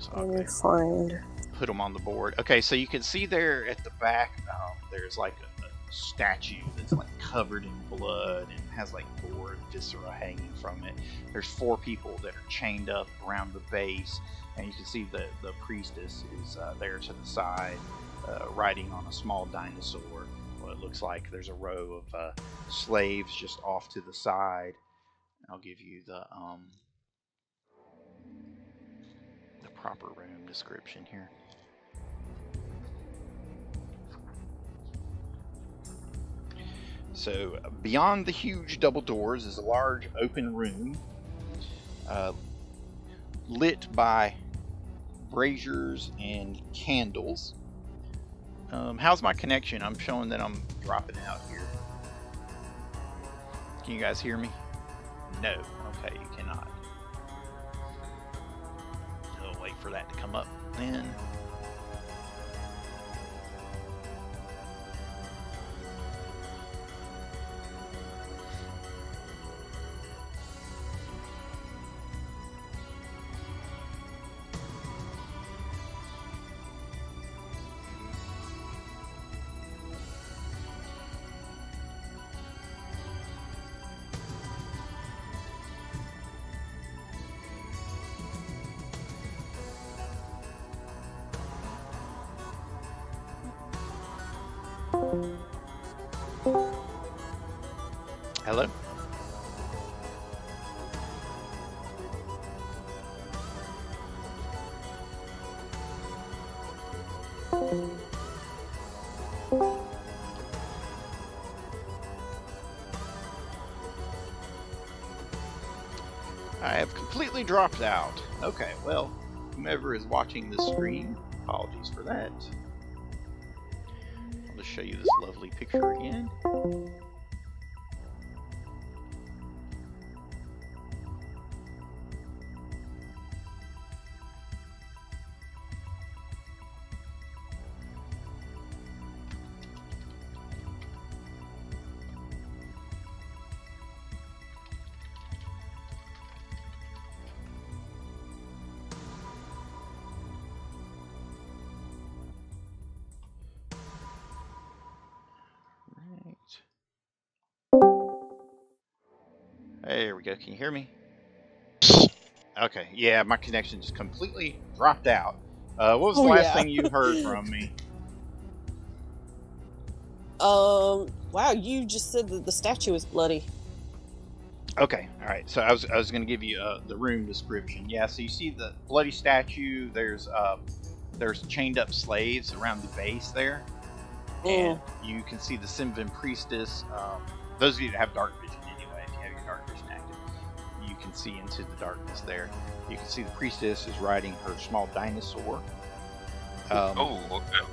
So, Let okay. me find. put them on the board. Okay, so you can see there at the back, um, there's like a, a statue that's like covered in blood and has like gore and viscera hanging from it. There's four people that are chained up around the base, and you can see the the priestess is uh, there to the side, uh, riding on a small dinosaur. Well, it looks like there's a row of uh, slaves just off to the side. I'll give you the um, the proper room description here. So, beyond the huge double doors is a large open room uh, lit by braziers and candles. Um, how's my connection? I'm showing that I'm dropping out here. Can you guys hear me? No. Okay, you cannot. I'll wait for that to come up then. Hello? I have completely dropped out. Okay, well, whomever is watching this stream, apologies for that. Show you this lovely picture again. Can you hear me? Okay. Yeah, my connection just completely dropped out. Uh, what was the Oh, last yeah. thing you heard from me? Um. Wow, you just said that the statue is bloody. Okay, all right. So I was I was going to give you uh, the room description. Yeah. So you see the bloody statue. There's uh, there's chained up slaves around the base there, and you can see the Simvan priestess. Um, those of you that have dark vision, can see into the darkness there. You can see the priestess is riding her small dinosaur. Um, Oh, okay.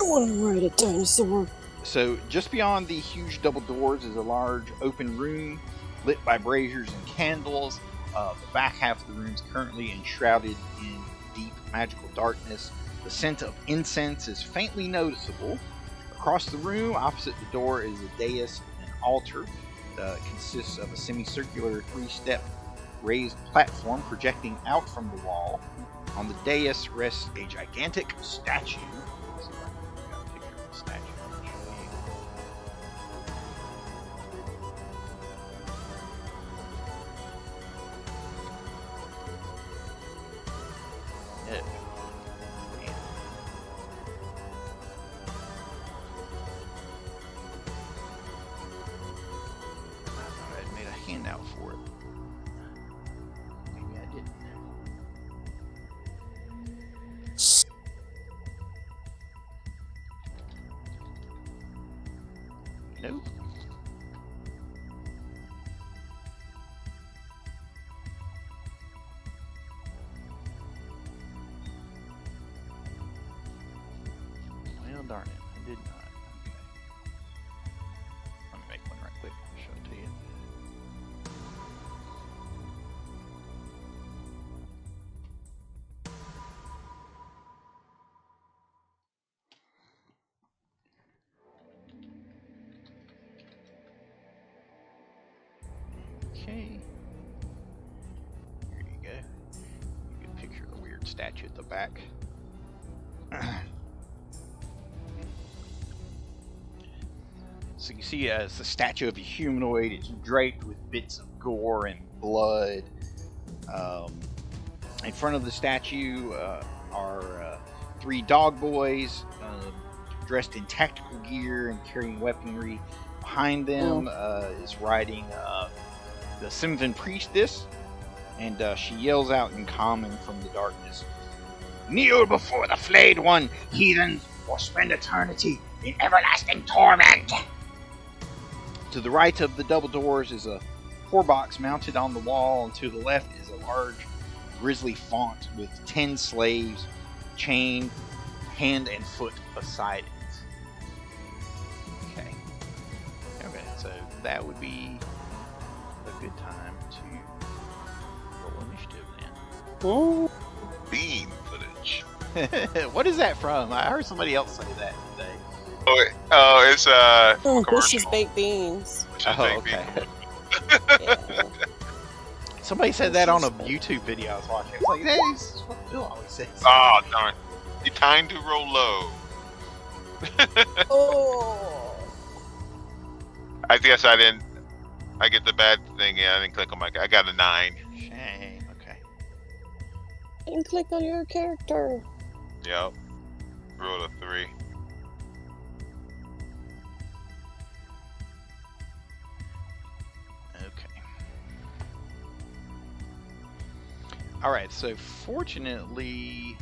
I want to ride a dinosaur. So, just beyond the huge double doors is a large open room lit by braziers and candles. Uh, the back half of the room is currently enshrouded in deep magical darkness. The scent of incense is faintly noticeable. Across the room, opposite the door, is a dais and an altar. Uh, consists of a semicircular three step raised platform projecting out from the wall. On the dais rests a gigantic statue. See, it's a statue of a humanoid. It's draped with bits of gore and blood. Um, in front of the statue uh, are uh, three dog boys uh, dressed in tactical gear and carrying weaponry. Behind them uh, is riding uh, the Simvan priestess, and uh, she yells out in common from the darkness Kneel before the flayed one, heathens, or spend eternity in everlasting torment! To the right of the double doors is a poor box mounted on the wall, and to the left is a large grisly font with ten slaves chained hand and foot beside it. Okay. Okay, so that would be a good time to roll initiative Oh, Beam footage. what is that from? I heard somebody else say that today. Oh, oh it's uh, oh from a Bush's baked beans. Which is Oh, Big okay. Beam. Yeah. Somebody said that on a YouTube video I was watching. It's like, hey, this is what Bill always says. Oh darn! You time to roll low. oh. I guess I didn't. I get the bad thing. Yeah, I didn't click on my. I got a nine. Shame. Okay. And click on your character. Yep. Rolled a three. Alright, so fortunately,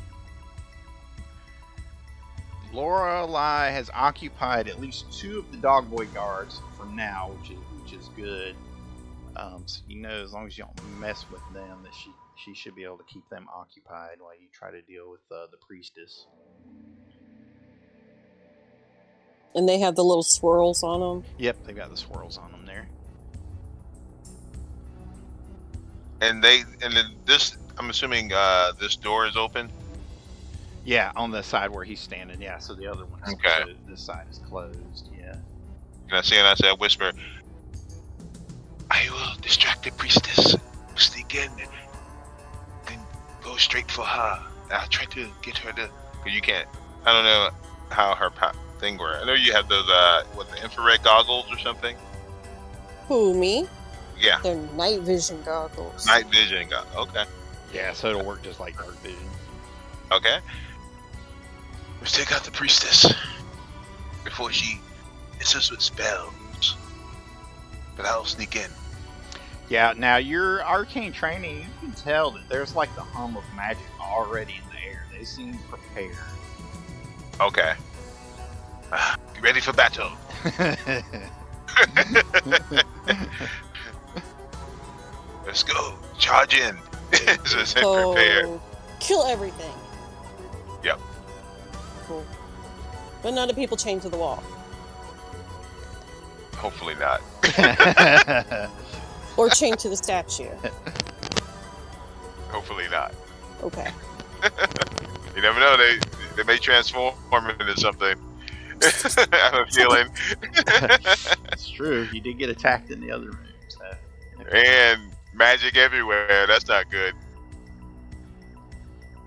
Lorelai has occupied at least two of the dog boy guards for now, which is which is good. Um, so you know, as long as you don't mess with them, that she she should be able to keep them occupied while you try to deal with uh, the priestess. And they have the little swirls on them. Yep, they've got the swirls on them there. And they and then this. I'm assuming uh, this door is open. Yeah, on the side where he's standing. Yeah, so the other one is Okay. closed. This side is closed. Yeah. And I see and I say, I whisper, I will distract the priestess. Sneak in, then go straight for her. I'll try to get her to. Cause you can't. I don't know how her pa- thing works. I know you have those uh, what the infrared goggles or something. Who, me? Yeah, They're night vision goggles. night vision. Got okay. Yeah, so it'll work just like dark vision. Okay. Let's take out the priestess before she hits us with spells. But I'll sneak in. Yeah, now your arcane training, you can tell that there's like the hum of magic already in the air. They seem prepared. Okay. Ah, Get ready for battle. Let's go. Charge in. so it's so prepared. kill everything. Yep. Cool. But none of people chained to the wall. Hopefully not. Or chained to the statue. Hopefully not. Okay. You never know. They they may transform into something. I have a feeling. It's true. You did get attacked in the other room. So. and magic everywhere. That's not good.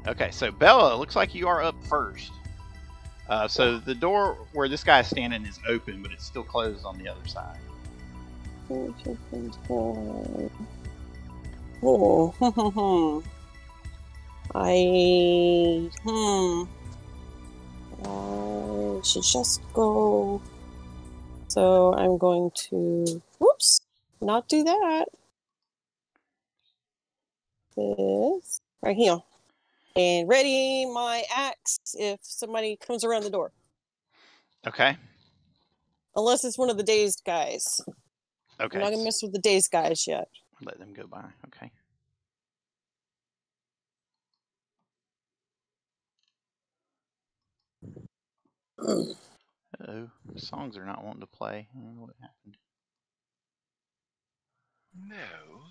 Okay, so Bella, looks like you are up first. Uh, so the door where this guy is standing is open, but it's still closed on the other side. Oh, I hmm. I should just go. So I'm going to. Whoops! Not do that. This right here, and ready my axe if somebody comes around the door. Okay. Unless it's one of the dazed guys. Okay. I'm not gonna mess with the dazed guys yet. Let them go by. Okay. Oh, songs are not wanting to play. I don't know what happened. No.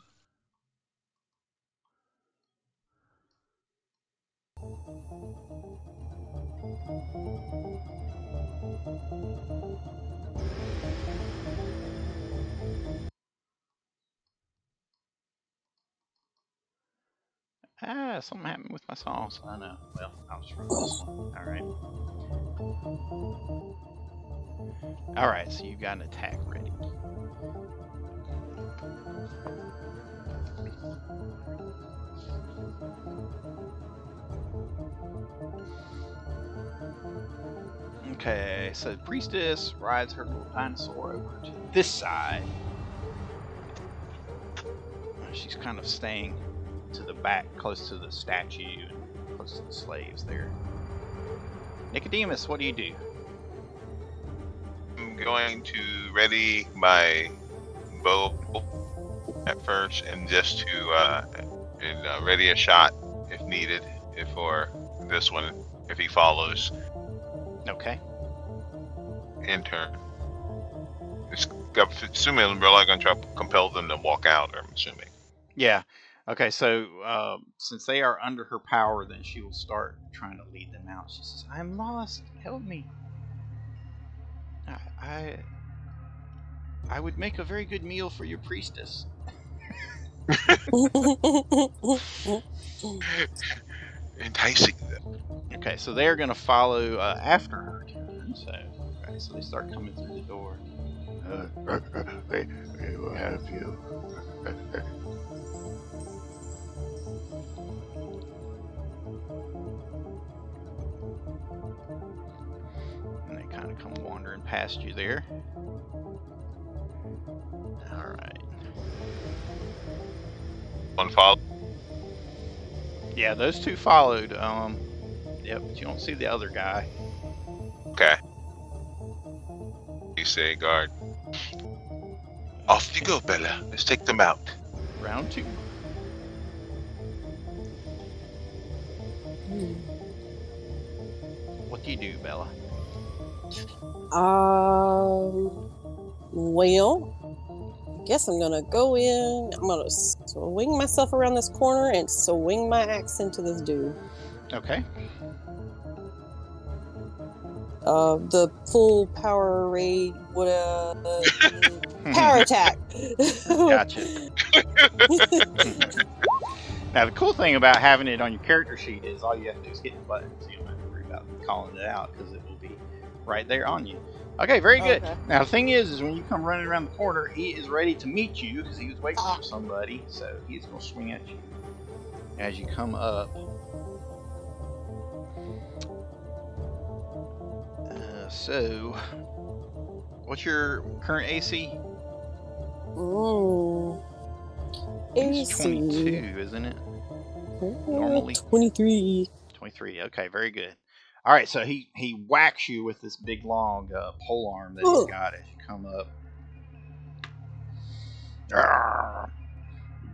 Ah, something happened with my songs. I know. Well, I'll just run this one. All right. All right. So you've got an attack ready. Okay, so priestess rides her little dinosaur over to this side. She's kind of staying to the back, close to the statue and close to the slaves there. Nicodemus, what do you do? I'm going to ready my bow at first, and just to uh, and uh, ready a shot if needed. If for this one, if he follows Okay. in turn. It's, I'm assuming we're like going to try to compel them to walk out. I'm assuming. Yeah. Okay, so um, since they are under her power, then she will start trying to lead them out. She says, "I'm lost. Help me. I, I, I would make a very good meal for your priestess." Enticing them. Okay, so they're gonna follow uh, after her turn. So, okay, so they start coming through the door. Uh, we, we will help you. And they kind of come wandering past you there. Alright. One follow. Yeah, those two followed. Um, yep, but you don't see the other guy. Okay. You say, guard. Off you go, Bella. Let's take them out. Round two. What do you do, Bella? Um, well, I guess I'm gonna go in. I'm gonna swing myself around this corner and swing my axe into this dude. Okay. Uh, the full power raid would uh, power attack. Gotcha. now, the cool thing about having it on your character sheet is all you have to do is hit the buttons. You don't have to worry about calling it out because it will be right there on you. Okay, very good. Okay. Now the thing is, is when you come running around the corner, he is ready to meet you because he was waiting for somebody. So he's gonna swing at you as you come up. Uh, so, what's your current AC? Mm. It's 22, isn't it? normally. 23. 23. Okay, very good. All right, so he he whacks you with this big long uh, pole arm that he's got as you come up. Arrgh.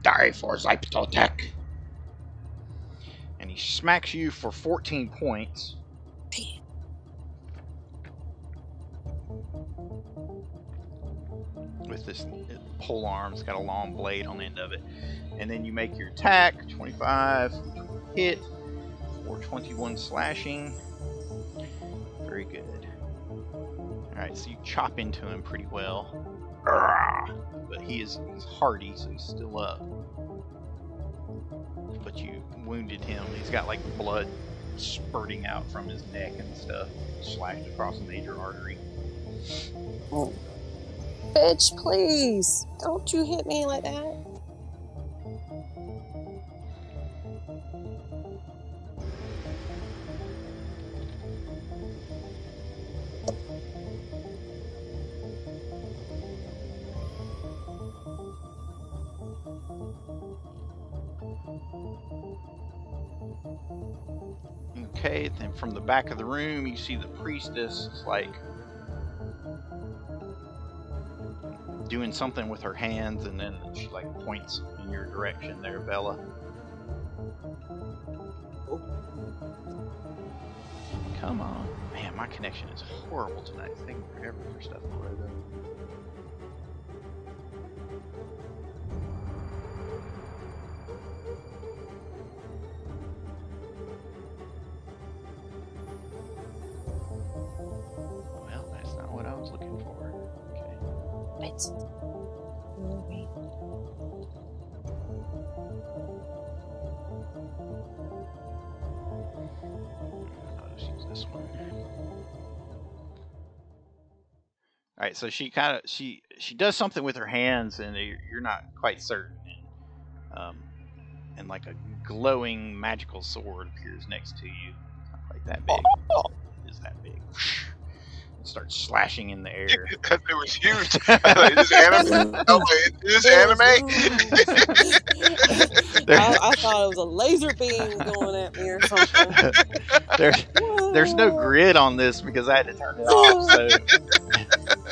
Die for Xipe Totec. And he smacks you for 14 points. Damn. With this uh, pole arm, it's got a long blade on the end of it. And then you make your attack 25 hit or 21 slashing. Very good. Alright, so you chop into him pretty well. But he is he's hardy, so he's still up. But you wounded him. He's got like blood spurting out from his neck and stuff, slashed across a major artery. Oh. Bitch, please. Don't you hit me like that. Okay, then from the back of the room, you see the priestess is like doing something with her hands, and then she like points in your direction there, Bella. Oh. Come on. Man, my connection is horrible tonight. It's taking forever for stuff to looking for. Okay. It's. I'll just use this one. All right, so she kind of she she does something with her hands, and you're, you're not quite certain. And, um, and like a glowing magical sword appears next to you, not quite that big. Is that big? It starts slashing in the air. That thing was huge. like, is this anime? Oh, is this anime? I, I thought it was a laser beam going at me or something. there's there's no grid on this because I had to turn it off. So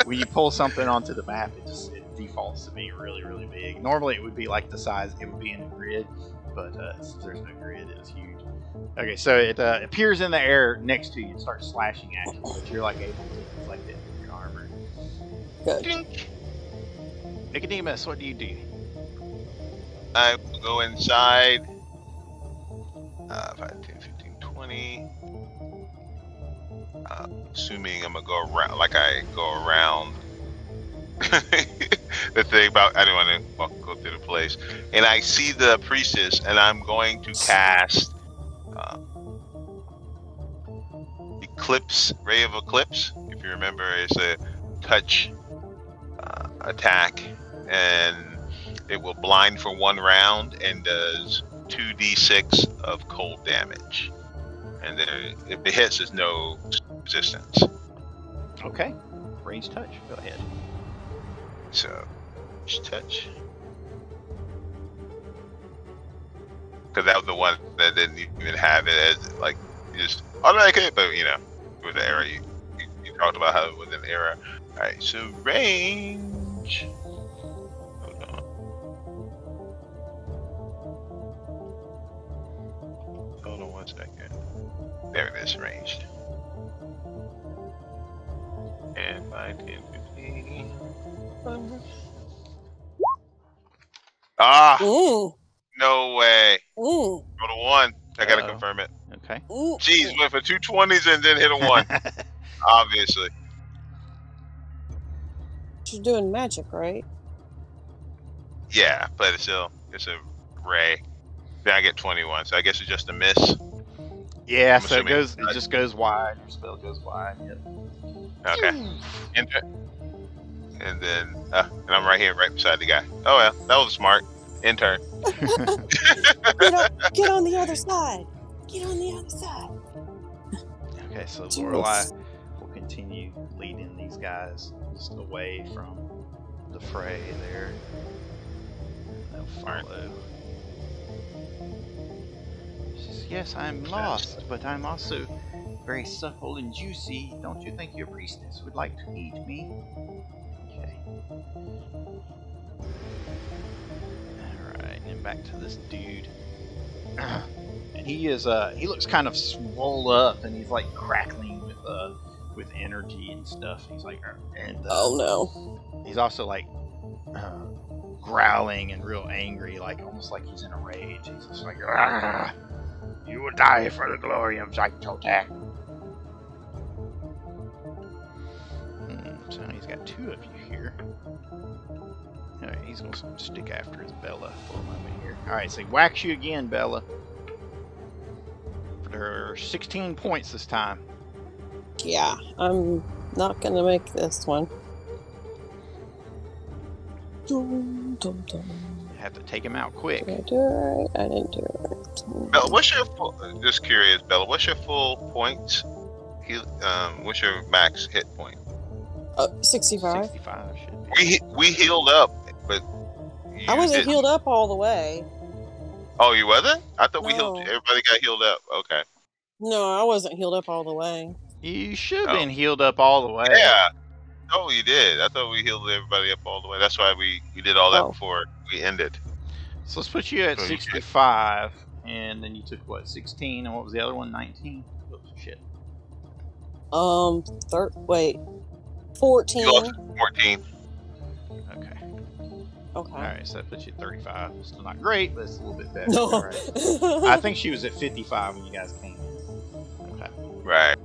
when you pull something onto the map, it just it defaults to being really really big. Normally it would be like the size it would be in a grid, but uh, since there's no grid, it's huge. Okay, so it uh, appears in the air next to you and starts slashing at you, but you're like able to deflect it with your armor. Good. Nicodemus, what do you do? I will go inside. Uh, 5, 10, 15, 20. Uh, assuming I'm gonna go around, like I go around. the thing about I don't want to go through the place, and I see the priestess, and I'm going to cast uh, Eclipse, Ray of Eclipse. If you remember, is a touch uh, attack, and it will blind for one round and does 2d6 of cold damage. And then if it hits, there's no resistance. Okay, range touch. Go ahead. So, touch. Because that was the one that didn't even have it as, like, you just automatic hit, but you know, with the arrow, you, you, you talked about how it was an error. Alright, so range. Hold on. Hold on one second. There it is, ranged. And 5, 10, 15. Ah, Mm, no way. mm, Roll a one. I gotta Uh-oh. confirm it. Okay. mm. Jeez, went for two twenties and then hit a one. Obviously. You're doing magic, right? Yeah, but the still it's a ray. Then I get twenty one, so I guess it's just a miss. Yeah, I'm so it goes. It just goes wide. Your spell goes wide. Yep. Okay. Enter. And then, uh, and I'm right here, right beside the guy. Oh well, that was smart. Intern. Get on, get on the other side. Get on the other side. Okay, so Jeez. Lorelai will continue leading these guys just away from the fray there. They'll follow. Says, yes, I'm lost, but I'm also very supple and juicy. Don't you think your priestess would like to eat me? Okay. And back to this dude. and he is uh he looks kind of swole up and he's like crackling with uh with energy and stuff. He's like and uh, Oh no. he's also like uh, growling and real angry, like almost like he's in a rage. He's just like, "Arr, "You will die for the glory of Xipe Totec." Hmm, so he's got two of you here. Alright, he's gonna stick after his Bella for a moment here. Alright, so he whacks you again, Bella. For 16 points this time. Yeah, I'm not gonna make this one. Dum, dum, dum. Have to take him out quick. Did I do it right? I didn't do it right. Bella, what's your full? Just curious, Bella. What's your full points? Um, what's your max hit point? Uh, 65. 65 should be. We we healed up, but you I wasn't didn't. healed up all the way. Oh, you wasn't? I thought we healed. No. Everybody got healed up. Okay. No, I wasn't healed up all the way. You should have Oh. been healed up all the way. Yeah. Oh, you did. I thought we healed everybody up all the way. That's why we we did all that Oh. before we ended. So let's put you at Okay. 65, and then you took what, 16, and what was the other one? 19? Oops, shit. Um, third. Wait, 14. You lost 14. Okay. Okay. Alright, so that puts you at 35. Still not great, but it's a little bit better. No. Alright. I think she was at 55 when you guys came in. Okay. Right.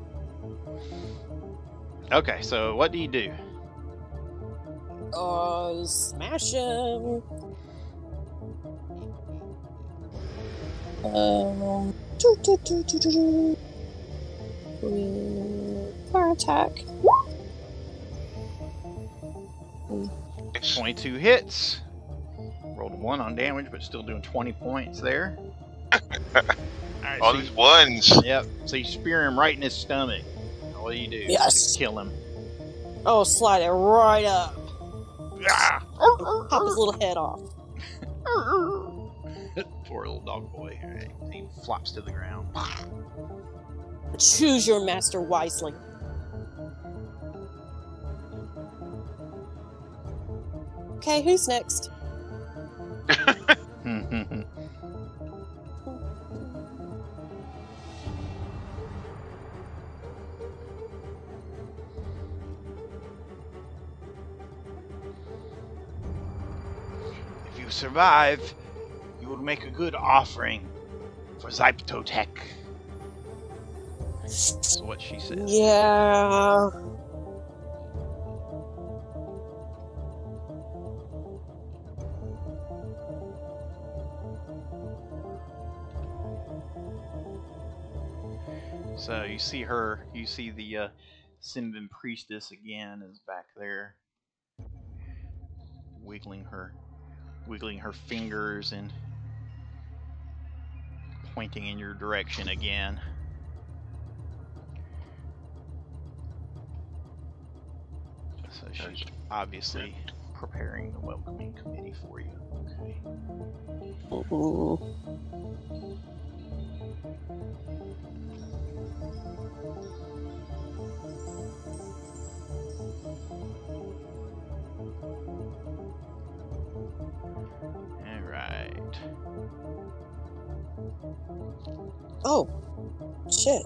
Okay, so what do you do? uh, smash him. Um, doo, doo, doo, doo, doo, doo. Mm, Fire attack. It's- 22 hits. Rolled 1 on damage, but still doing 20 points there. Alright, All so these you- ones. Yep. So you spear him right in his stomach. What do you do? Yes. To kill him. Oh, slide it right up. Ah! Pop his little head off. Poor little dog boy. Alright. He flops to the ground. Choose your master wisely. Okay, who's next? if you survive, you will make a good offering for Xipe Totec. That's what she says. Yeah. So you see her, you see the uh, Simvan priestess again is back there, wiggling her, wiggling her fingers and pointing in your direction again. So she's obviously preparing the welcoming committee for you. Okay. Mm. All right. Oh, shit.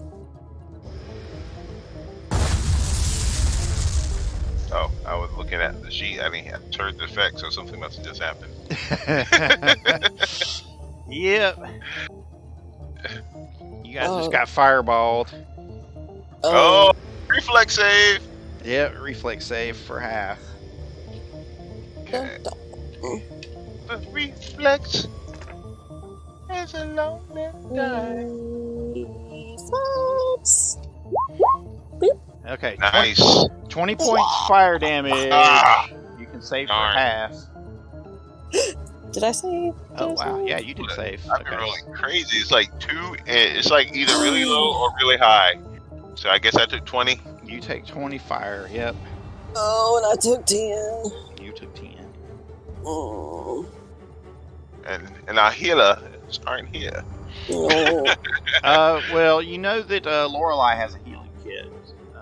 Oh, I was looking at the sheet. I didn't have heard the effect, so something must have just happened. yep. You guys Oh. just got fireballed. Oh, reflex save. Yep, reflex save for half. Okay. The reflex is a lonely die. folks. Okay. Nice. 20, 20 points fire damage. Ah. You can save for Darn. half. Did I say? Oh I wow, say? yeah, you did save. I've been Okay. rolling crazy. It's like two. eh, It's like either really low or really high. So I guess I took twenty. You take 20 fire. Yep. Oh, and I took ten. You took 10. Oh, and and our healer is aren't here. no. Uh, well, you know that uh, Lorelei has a healing kit.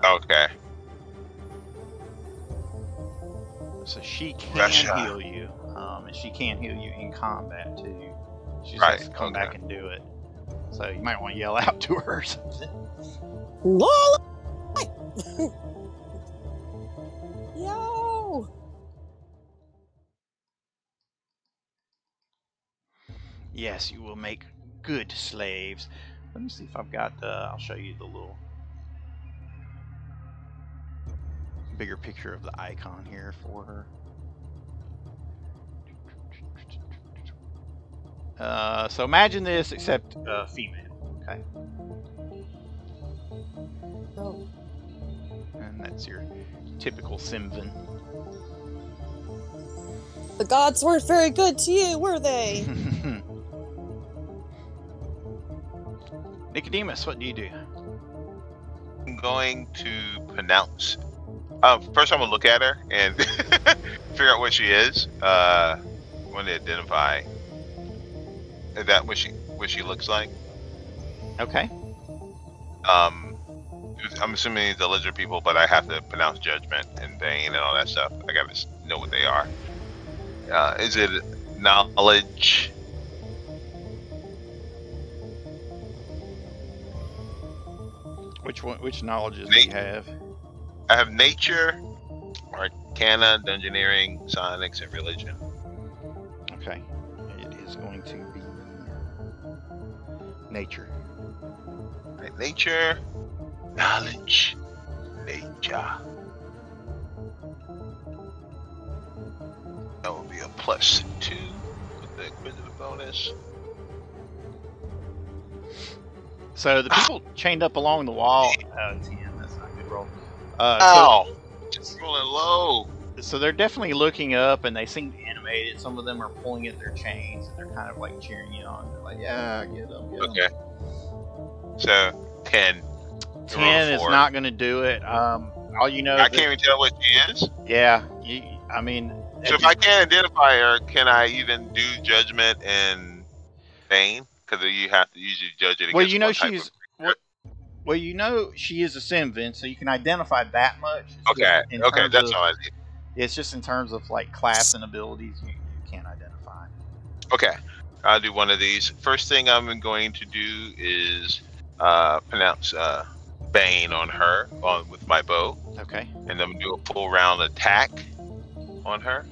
Uh, Okay. So she can Russia. heal you. Um, and she can't heal you in combat too. She just Right, has to come okay. back and do it. So you might want to yell out to her or something. Lola! Yo! Yes, you will make good slaves. Let me see if I've got. Uh, I'll show you the little bigger picture of the icon here for her. Uh, so imagine this, except uh, female. Okay, Oh, and that's your typical Simvan. the gods weren't very good to you, were they? Nicodemus, what do you do? I'm going to pronounce. Um, first, I'm gonna look at her and figure out what she is. Uh, want to identify. Is that what she what she looks like? Okay. Um, I'm assuming are lizard people, but I have to pronounce judgment and bane and all that stuff. I gotta know what they are. Uh, is it knowledge? Which one? Which knowledges do you have? I have nature, arcana, dungeoneering, sonics, and religion. Okay. It is going to nature. Right, nature, knowledge, nature. That would be a plus two with the inquisitive bonus. So the people chained up along the wall. Uh, ten. That's not a good roll. Uh, Ow! Just rolling low. So, they're definitely looking up, and they seem animated. Some of them are pulling at their chains, and they're kind of like cheering you on. They're like, "Yeah, get them, get 'em." Okay. So ten. Ten is not going to do it. Um, all you know. I can't even tell what she is. Yeah. You, I mean. So if I can't identify her, can I even do judgment and bane? Because you have to usually judge it. Well, you know she's- Well, you know she is a Simvan, so you can identify that much. Okay. Okay. That's of- all I need. It's just in terms of like class and abilities, you, you can't identify. Okay, I'll do one of these. First thing I'm going to do is uh, pronounce uh, Bane on her on with my bow, Okay. and then do a full round attack on her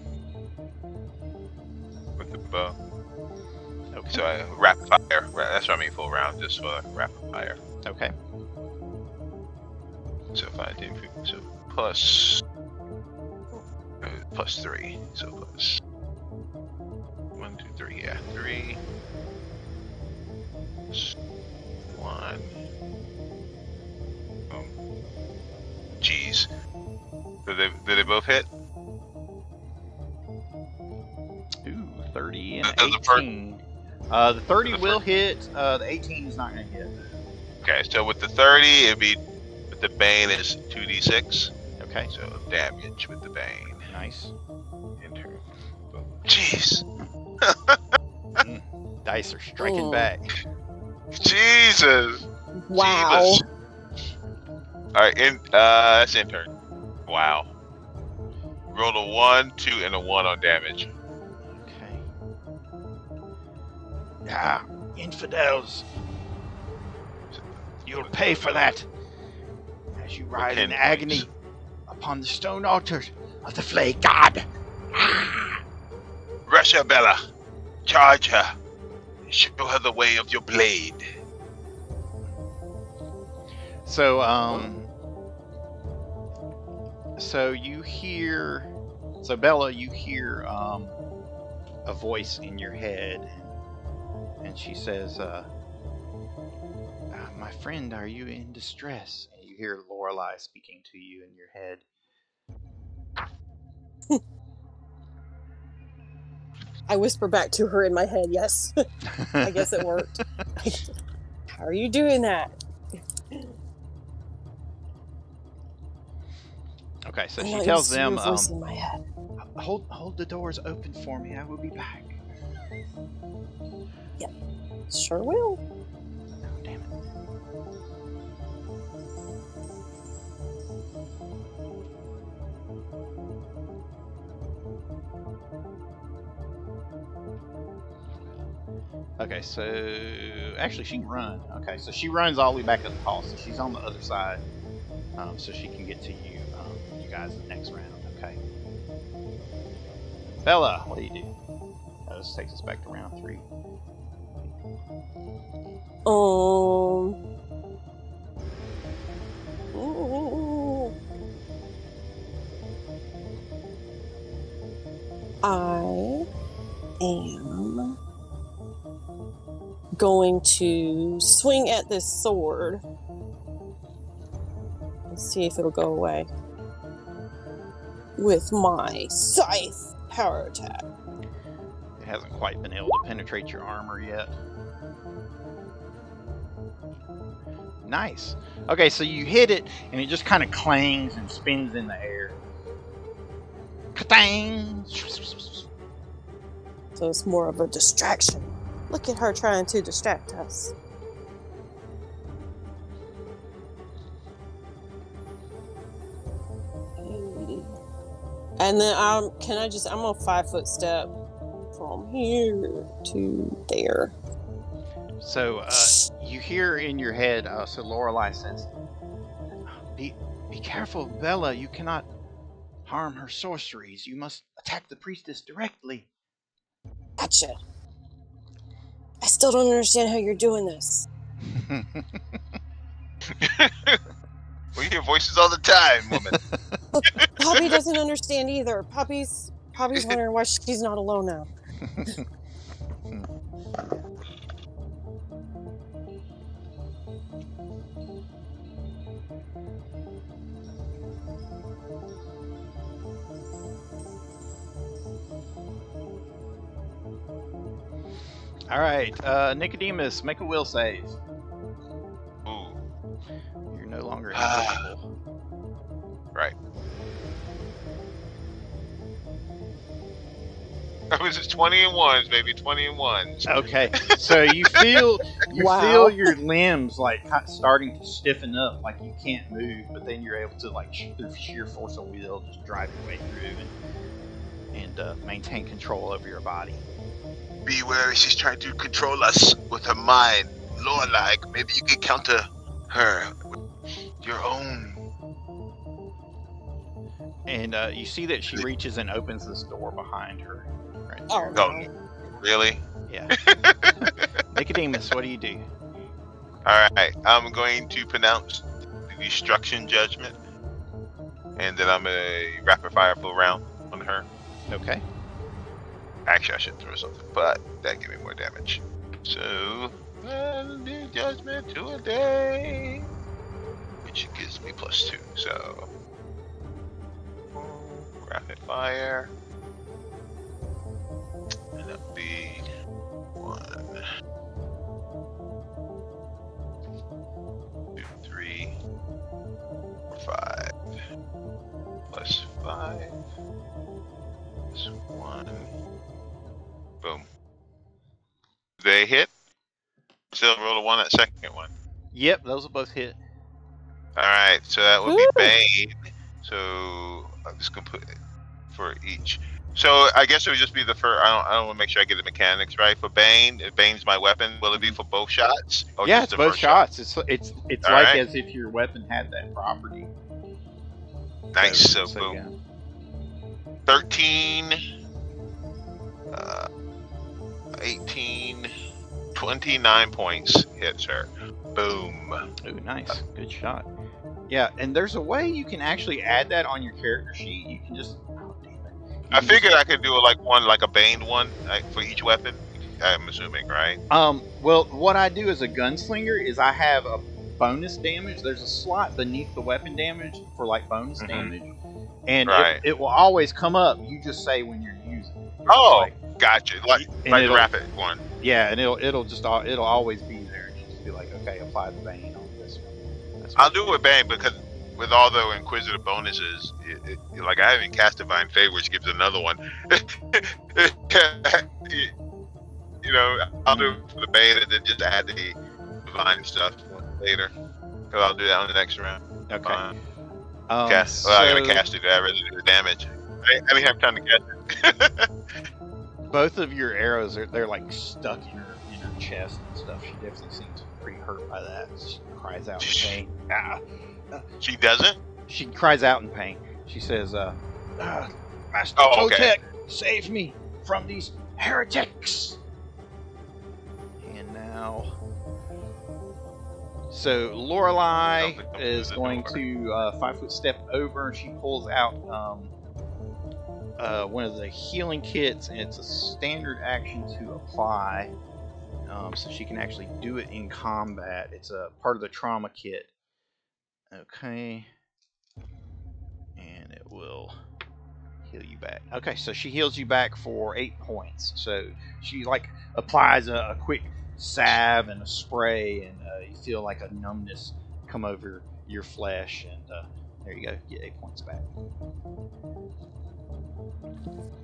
with the bow. Okay. So I rapid fire. That's what I mean, full round, just for rapid fire. Okay. So five, ten, fifteen, so plus uh, plus three. So plus one, two, three. Yeah, three. One. Um, jeez. Did they, did they both hit? Ooh, 30 and does the 18. Uh, the 30 the will hit. Uh, the 18 is not going to hit. Okay, so with the 30, it'd be, with the Bane is 2d6. Okay. So damage with the Bane. Nice. Enter. Jeez. Dice are striking Ooh. back. Jesus. Wow. Jesus. All right, in, uh, that's in turn. Wow. Rolled a one, two, and a one on damage. Okay. Ah, infidels. You'll pay for that. As you ride in agony points. upon the stone altars of the Flay God. Ah. Russia Bella, charge her. Show her the way of your blade. So, um, so you hear, so Bella, you hear um, a voice in your head, and she says, uh, "Ah, "My friend, are you in distress? And you hear Lorelei speaking to you in your head. I whisper back to her in my head, yes. I guess it worked. How are you doing that? Okay, so I'm she tells used to your them, um, in my head. hold hold the doors open for me. I will be back. Yep, sure will. Oh, damn it. Okay, so actually she can run. Okay, so she runs all the way back up the hall, she's on the other side, um, so she can get to you, um, you guys, the next round. Okay. Bella, what do you do? Uh, this takes us back to round three. Um. ooh. I am going to swing at this sword and see if it'll go away with my scythe power attack. It hasn't quite been able to penetrate your armor yet. Nice. Okay, so you hit it, and it just kind of clangs and spins in the air. Ka-tang! So it's more of a distraction. Look at her trying to distract us. And then um, can I just? I'm on five foot step from here to there. So uh, you hear in your head, uh, so Lorelei says, "Be be careful, Bella. You cannot harm her sorceries. You must attack the priestess directly." Gotcha. I still don't understand how you're doing this. We hear voices all the time, woman. Poppy doesn't understand either. Poppy's Poppy's wondering why she's not alone now. All right, uh, Nicodemus, make a will save. Ooh. You're no longer Ah. invisible. Right. I was just 20 and ones, baby. 20 and ones. Okay, so you feel you Wow. feel your limbs like starting to stiffen up, like you can't move, but then you're able to like sh- through sheer force of will just drive your way through and and uh, maintain control over your body. Beware, she's trying to control us with her mind. Lord, like, maybe you can counter her with your own. And uh, you see that she reaches and opens this door behind her. Right Oh. No. no. Really? Yeah. Nicodemus, what do you do? Alright, I'm going to pronounce the destruction judgment. And then I'm a rapid fire full round on her. Okay. Actually, I should throw something, but that give me more damage. So, I'll judgment to a day, which gives me plus two. So, rapid fire, and that'll be one, two, three, four, five, plus five, plus one. Boom. They hit. Still roll a one that second one. Yep, those will both hit. All right, so that would Woo! be Bane. So I'm just gonna put it for each. So I guess it would just be the first. I don't. I don't want to make sure I get the mechanics right. For Bane, if Bane's my weapon, will it be for both shots? Or yeah, just it's the both first shot? shots. It's it's it's All like right. as if your weapon had that property. Nice. So, so boom. yeah. 13, uh, 18, 29 points hits her. Boom. Ooh, nice. Good shot. Yeah, and there's a way you can actually add that on your character sheet. You can just. Oh, damn it. You I figured just- I could do like one, like a Bane one, like for each weapon. I'm assuming, right? Um. Well, what I do as a gunslinger is I have a bonus damage. There's a slot beneath the weapon damage for like bonus Mhm. damage, and Right. it, it will always come up. You just say when you're using. it. Oh, like- gotcha. Like like the rapid one. yeah, and it'll it'll just it'll always be there. And you just be like, okay, apply the bane on this one. I'll do it with Bang because with all the Inquisitive bonuses, it, it, like I haven't cast Divine Favor, which gives another one. you know, I'll do it for the Bane and then just add the Divine stuff later. Because I'll do that on the next round. Okay. Fine. Um, cast. Well, I gotta cast it. I rather do the damage. I, I didn't have time to cast it. both of your arrows are they're like stuck in her in her chest and stuff. She definitely seems pretty hurt by that. She cries out in pain. Ah. she doesn't. She cries out in pain. She says, uh, ah, Master Oh, okay. Totec, save me from these heretics. And now, so Lorelai Don't think I'll is going to uh, five foot step over, and she pulls out um, uh, one of the healing kits, and it's a standard action to apply, um, so she can actually do it in combat. It's a part of the trauma kit. Okay. And it will heal you back. Okay, so she heals you back for eight points. So she like applies a, a quick salve and a spray, and uh, you feel like a numbness come over your flesh, and uh, there you go, get eight points back.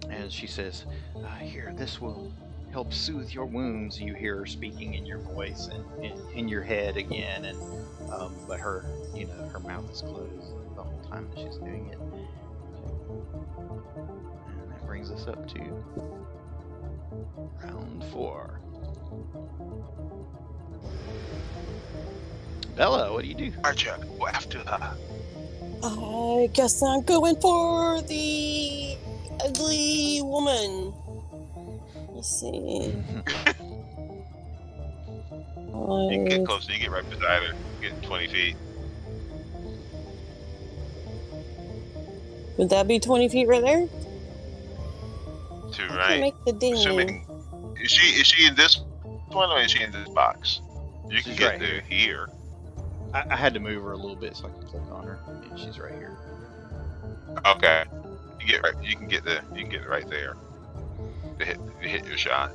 And she says, uh, "Here, this will help soothe your wounds." You hear her speaking in your voice and in, your head again, and um, but her, you know, her mouth is closed the whole time that she's doing it. And that brings us up to round four. Bella, what do you do? Archer, go after her. I guess I'm going for the ugly woman. Let's see. You can get Five. closer. You get right beside her. Get 20 feet. Would that be 20 feet right there? To I can right. make the ding. Assuming is she is she in this one or is she in this box? You can She's get right to here. Here. I, I had to move her a little bit so I could click on her, and she's right here. Okay. You get right. You can get the. You can get right there. To hit, to hit your shot.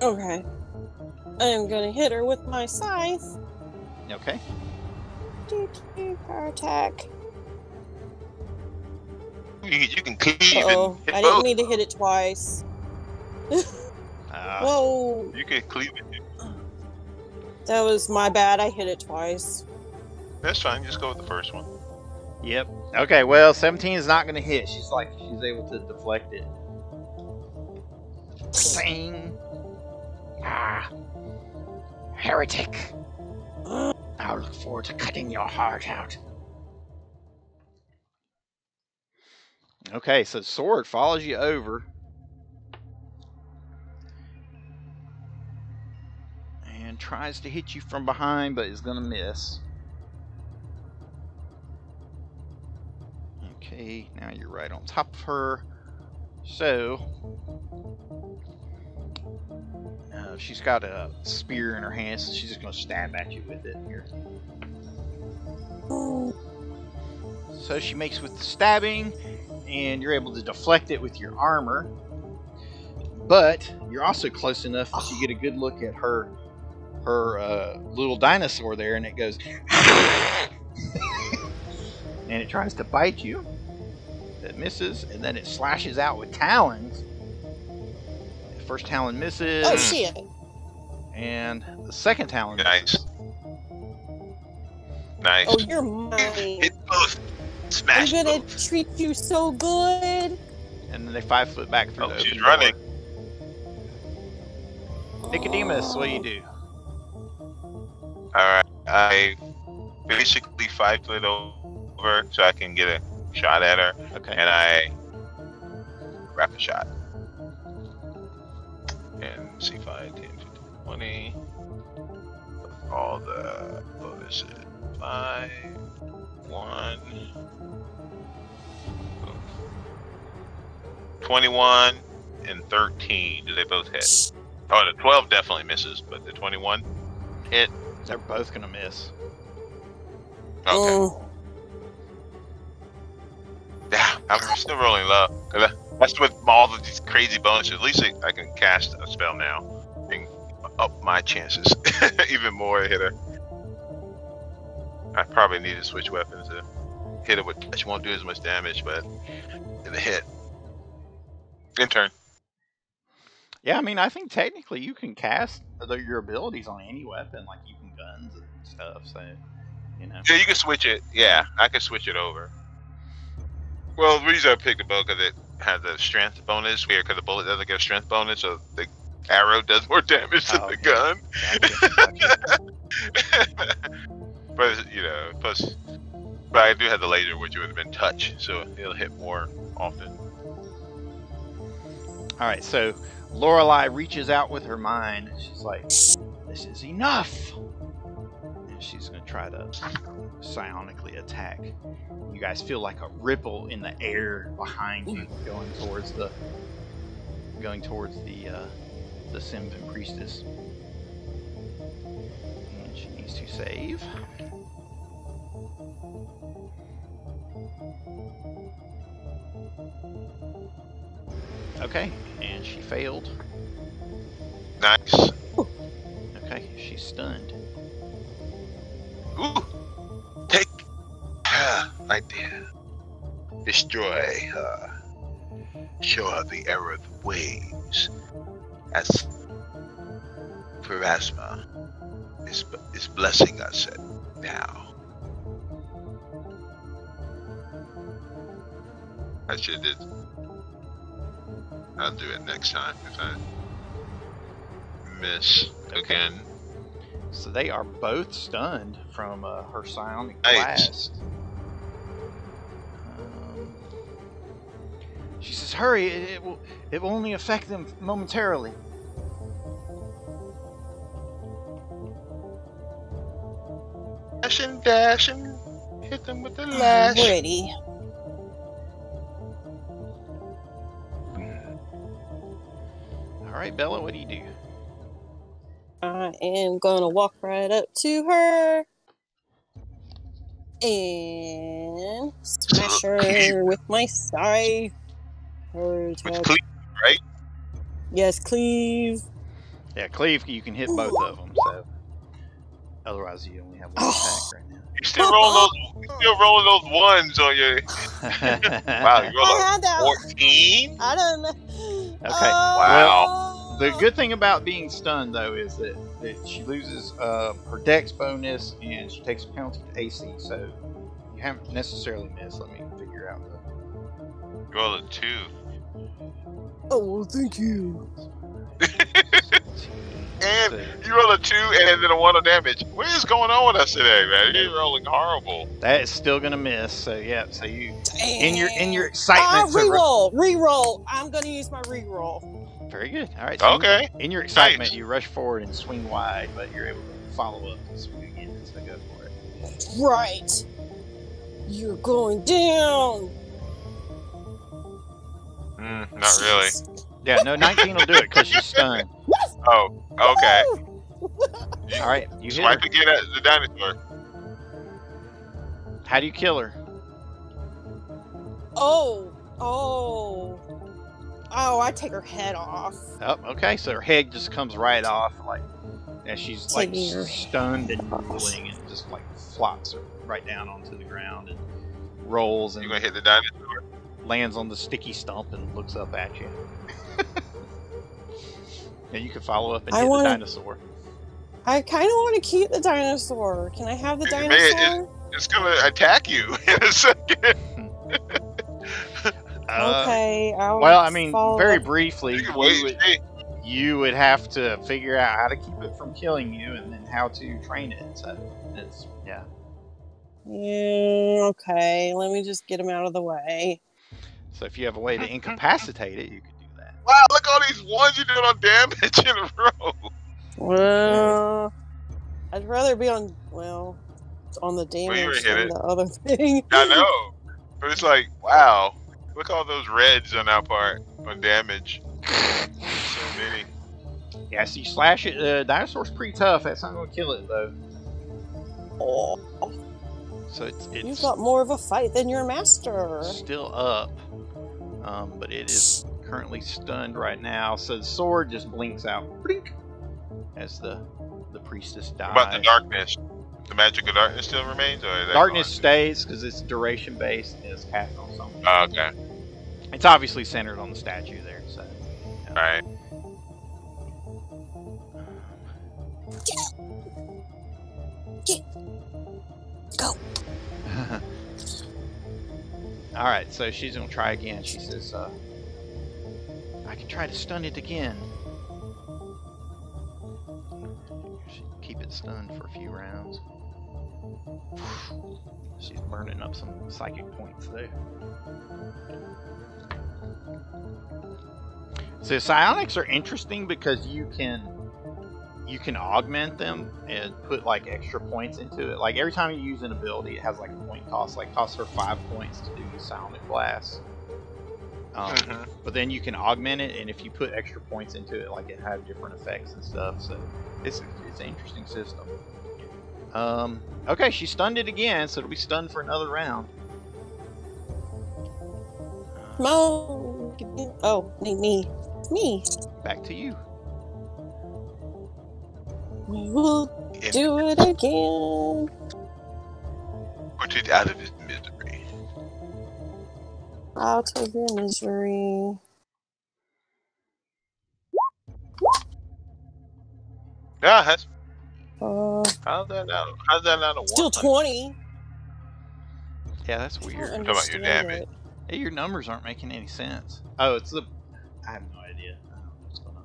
Okay. I'm gonna hit her with my scythe. Okay. Do, do, power attack. You, can- you can cleave Oh, and hit I didn't both. mean to hit it twice. Uh, Whoa, You can cleave it. That was my bad. I hit it twice. That's fine. Just go with the first one. Yep. Okay, well, 17 is not going to hit. She's like, she's able to deflect it. Bang! Ah! Heretic! I'll look forward to cutting your heart out. Okay, so sword follows you over. And tries to hit you from behind, but is going to miss. Okay, now you're right on top of her. So, uh, she's got a spear in her hand, so she's just going to stab at you with it here. So she makes with the stabbing, and you're able to deflect it with your armor. But you're also close enough that you get a good look at her her uh, little dinosaur there, and it goes, and it tries to bite you. It misses, and then it slashes out with talons. The first talon misses, oh shit. and the second talon Nice. Nice. Oh, you're mine. Hit both. I'm gonna both. treat you so good. and then they five foot back through Oh, the she's open running. door. Nicodemus, what do you do? Alright. I basically five foot over so I can get a shot at her. Okay. and I wrap a shot. And see 5, 10, 15, 20. All the bonuses. 5, 1. 21 and 13. Do they both hit? Oh, the 12 definitely misses, but the 21 hit. They're both gonna miss. Okay. Mm, Yeah, I'm still rolling low. 'Cause I- That's with all of these crazy bonuses. At least I, I can cast a spell now and up my chances even more. Hit her. I probably need to switch weapons to hit it with touch. Won't do as much damage, but in the hit. In turn. Yeah, I mean, I think technically you can cast your abilities on any weapon, like even guns and stuff. So, you know. Yeah, you can switch it. Yeah, I can switch it over. Well, the reason I picked the bow because it has a strength bonus. here because the bullet doesn't get a strength bonus, so the arrow does more damage than Oh, the okay. gun. Gotcha, gotcha. but you know, plus, but I do have the laser, which would have been touch, so it'll hit more often. All right, so Lorelai reaches out with her mind. She's like, "This is enough," and she's gonna try to psionically attack. You guys feel like a ripple in the air behind you, going towards the going towards the uh, the Simvan priestess, and she needs to save. Okay, and she failed. Nice. Okay, she's stunned. Ooh, take idea. Destroy her. Show her the error of ways. As Pharasma is, is blessing us now. I should did. I'll do it next time if I miss again. So they are both stunned from uh, her psionic Nice. blast. Um, she says, "Hurry! It, it will. It will only affect them momentarily." Dash and dash and hit them with the I'm lash. ready. All right, Bella, what do you do? I am gonna walk right up to her and smash her with my scythe. Her With cleave, right? Yes, cleave. Yeah, cleave. You can hit both of them. So otherwise, you only have one oh. attack right now. You still rolling those. You still rolling those ones on your. Wow, you roll I a had that. fourteen. I don't know. Okay, uh, wow. The good thing about being stunned, though, is that, that she loses uh, her dex bonus and she takes a penalty to AC, so you haven't necessarily missed. Let me figure out the. Roll a two. Oh, thank you. And you roll a two and then a one of damage. What is going on with us today, man? You're rolling horrible. That is still gonna miss. So yeah. So you Damn. in your in your excitement. to ru- reroll, reroll. I'm gonna use my reroll. Very good. All right. So Okay. In your excitement, Nice. you rush forward and swing wide, but you're able to follow up and swing again. So go for it. Right. You're going down. Mm, not really. Yeah. No, 19 will do it because she's stunned. Oh, okay. All right. You hit Swipe her. again at the dinosaur. How do you kill her? Oh, oh, oh! I take her head off. Oh, okay. So her head just comes right off, like, and she's like Taking her stunned and drooling, and just like flops right down onto the ground and rolls and. You and gonna hit the dinosaur? lands on the sticky stump and looks up at you. and you can follow up and I hit wanna- the dinosaur. I kind of want to keep the dinosaur. Can I have the It may- it- dinosaur? It's gonna attack you in a second. Uh, okay. I'll well, I mean, very up. briefly, You you can wait. would, you would have to figure out how to keep it from killing you, and then how to train it. So it's yeah. Yeah, okay. Let me just get him out of the way. So if you have a way to incapacitate it, you could do that. wow, look all these ones you're doing on damage in a row. Well, I'd rather be on well on the you damage hit than it. the other thing. I know. But it's like, wow. Look all those reds on our part on damage. So many. Yeah, so you slash it. The dinosaur's pretty tough. That's not going to kill it though. Oh, So it's it's you've got more of a fight than your master. still up, um, but it is currently stunned right now. So the sword just blinks out, blink, as the the priestess dies. What about the darkness? The magic of darkness still remains, or Darkness gone? stays because it's duration based and it's cast on something. Oh, okay. It's obviously centered on the statue there. So. All right. Go. All right, so she's gonna try again. She says, uh, "I can try to stun it again." Stunned for a few rounds. She's burning up some psychic points there. So psionics are interesting because you can you can augment them and put like extra points into it. Like every time you use an ability, it has like a point cost. Like costs her five points to do psionic blast. Um, Mhm. But then you can augment it, and if you put extra points into it, like it have different effects and stuff. So it's it's an interesting system. Um, okay, she stunned it again, so it'll be stunned for another round. Come on. Oh, me, me, me. Back to you. We will do it again. Put it out of his misery. Out of your misery. Yeah, that's, Uh, how's that not? How's that not a one? still 20. Yeah, that's I don't weird. about your understand damage. it. Hey, your numbers aren't making any sense. Oh, it's the. I have no idea. I don't know what's going on.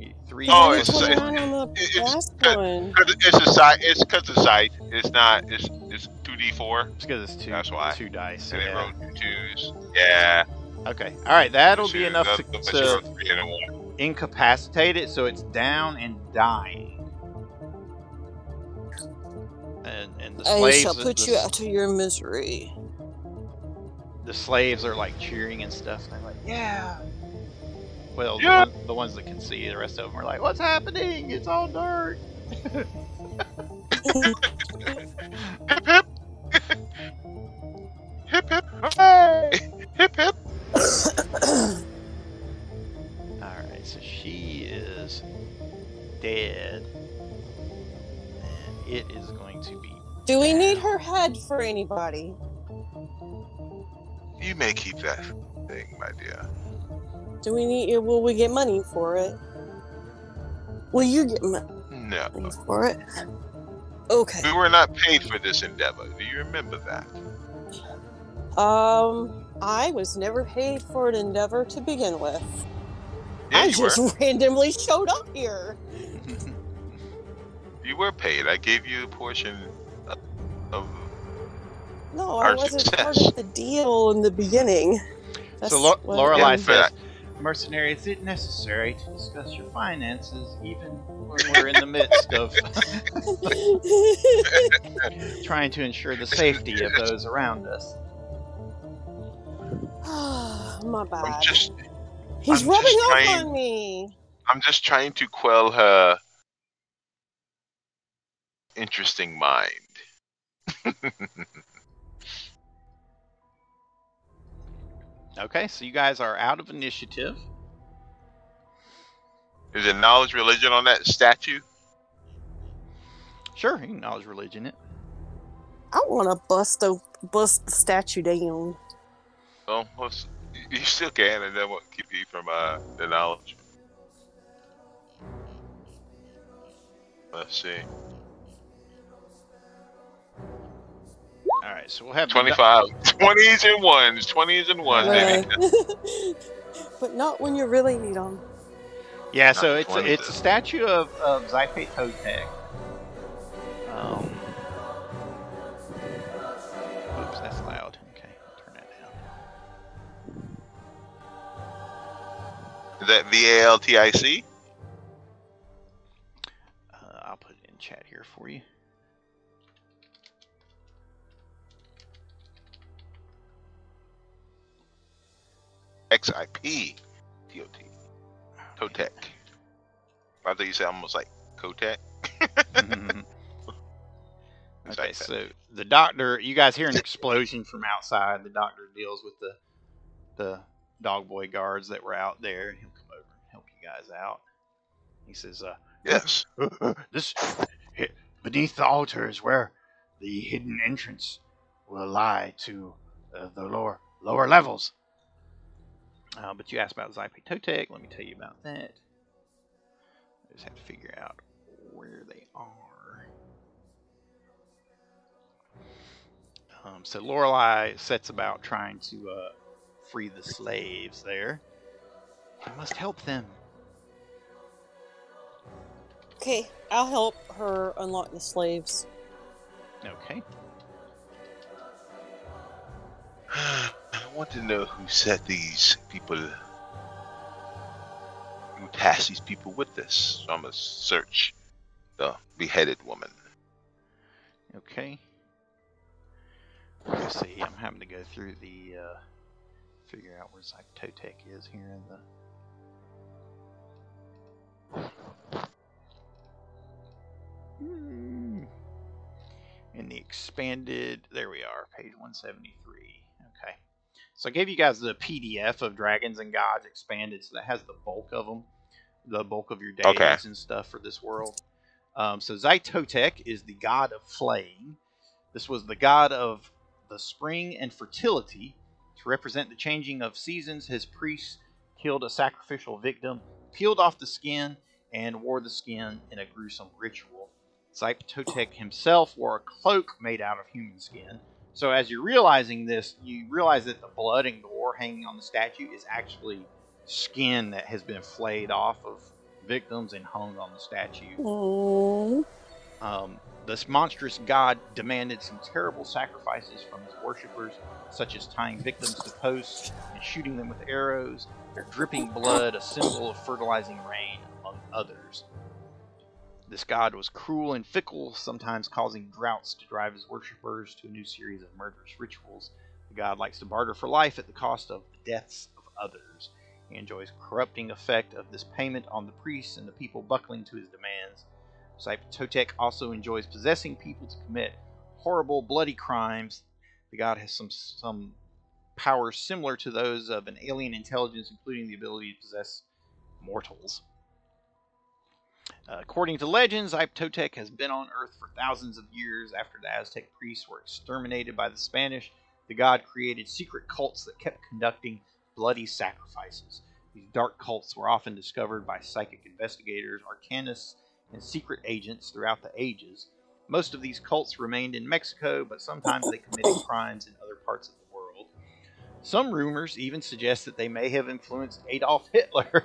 You- Three. He's Oh, only it's- 29 on the it- it's last good. one. 'Cause It's a side. It's because the site. It's not. It's it's two d four, It's because it's two. That's why. Two dice. and it Yeah. rolled two twos. Yeah. Okay. All right. That'll be enough that- to, but to three and a one. incapacitate it, so it's down and dying. And and the slaves. I shall put the, you out of your misery. The slaves are like cheering and stuff. They're like, "Yeah." Well, Yeah. The, one- the ones that can see, the rest of them are like, "What's happening? It's all dark." Hip hip. Hip hip. Hooray! Hip hip. Alright, so she is dead. And it is going to be. Do we need her head for anybody? You may keep that thing, my dear. Do we need? Will we get money for it? Will you get money No. for it? Okay. We were not paid for this endeavor. Do you remember that? Um, I was never paid for an endeavor to begin with. Yeah, I just were. randomly showed up here. You were paid. I gave you a portion of, of No, I wasn't part of the deal in the beginning. so Lo- Lorelai Yeah, says, Mercenary, is it necessary to discuss your finances even when we're in the midst of trying to ensure the safety of those around us? My I'm bad. just He's I'm rubbing just off trying- on me. I'm just trying to quell her interesting mind. Okay, so you guys are out of initiative. Is it knowledge religion on that statue? Sure, you can knowledge religion it. I want to bust a bust the statue down. Well, let's, you you still can, and that won't keep you from uh, the knowledge. Let's see. All right, so we'll have the- 25. 20s and ones. 20s and ones, baby. But not when you really need them. Yeah, so it's a, it's a statue of, of Xipe Totec. Um, Is that V A L T I C? Uh, I'll put it in chat here for you. X I P T O T. Totec. I thought you said almost like Kotek. All Okay, so the doctor, you guys hear an explosion from outside. The doctor deals with the the dog boy guards that were out there. He'll come over and help you guys out. He says, uh, Yes. this beneath the altar is where the hidden entrance will lie to uh, the lower lower levels. uh, but you asked about Xipe Totec. Let me tell you about that. I just have to figure out where they are. Um, so Lorelei sets about trying to uh, free the slaves there. I must help them. Okay, I'll help her unlock the slaves. Okay. I want to know who set these people, who tasked these people with this. So I'm gonna search the beheaded woman. Okay. Let's see. I'm having to go through the uh, figure out where Xipe Totec is here in the. In the expanded, there we are, page 173. Okay. So I gave you guys the PDF of Dragons and Gods expanded, so that has the bulk of them, the bulk of your days Okay. and stuff for this world. Um, so Xipe Totec is the god of flaying. This was the god of the spring and fertility. To represent the changing of seasons, his priests killed a sacrificial victim, peeled off the skin, and wore the skin in a gruesome ritual. Xipe Totec himself wore a cloak made out of human skin. So as you're realizing this, you realize that the blood and gore hanging on the statue is actually skin that has been flayed off of victims and hung on the statue. Mm. Um, this monstrous god demanded some terrible sacrifices from his worshippers, such as tying victims to posts and shooting them with arrows, their dripping blood, a symbol of fertilizing rain, among others. This god was cruel and fickle, sometimes causing droughts to drive his worshippers to a new series of murderous rituals. The god likes to barter for life at the cost of the deaths of others. He enjoys the corrupting effect of this payment on the priests and the people buckling to his demands. Xipe Totec also enjoys possessing people to commit horrible, bloody crimes. The god has some some powers similar to those of an alien intelligence, including the ability to possess mortals. Uh, according to legends, Xipe Totec has been on Earth for thousands of years. After the Aztec priests were exterminated by the Spanish, the god created secret cults that kept conducting bloody sacrifices. These dark cults were often discovered by psychic investigators, arcanists, and secret agents throughout the ages. Most of these cults remained in Mexico, but sometimes they committed crimes in other parts of the world. Some rumors even suggest that they may have influenced Adolf Hitler.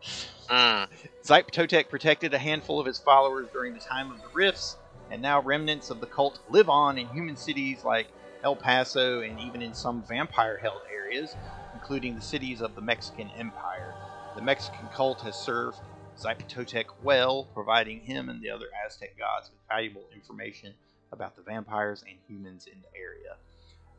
Mm. Xipe Totec protected a handful of his followers during the time of the rifts, and now remnants of the cult live on in human cities like El Paso and even in some vampire held areas, including the cities of the Mexican Empire. The Mexican cult has served Xipe Totec well, providing him and the other Aztec gods with valuable information about the vampires and humans in the area.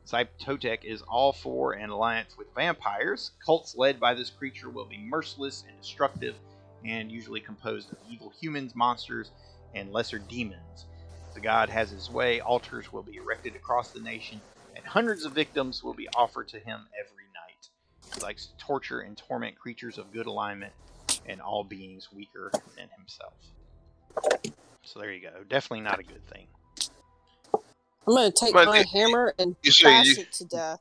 Xipe Totec is all for an alliance with vampires. Cults led by this creature will be merciless and destructive, and usually composed of evil humans, monsters, and lesser demons. If the god has his way, altars will be erected across the nation, and hundreds of victims will be offered to him every night. He likes to torture and torment creatures of good alignment and all beings weaker than himself. So there you go. Definitely not a good thing. I'm gonna take But my it- hammer and You say bash you, it to death.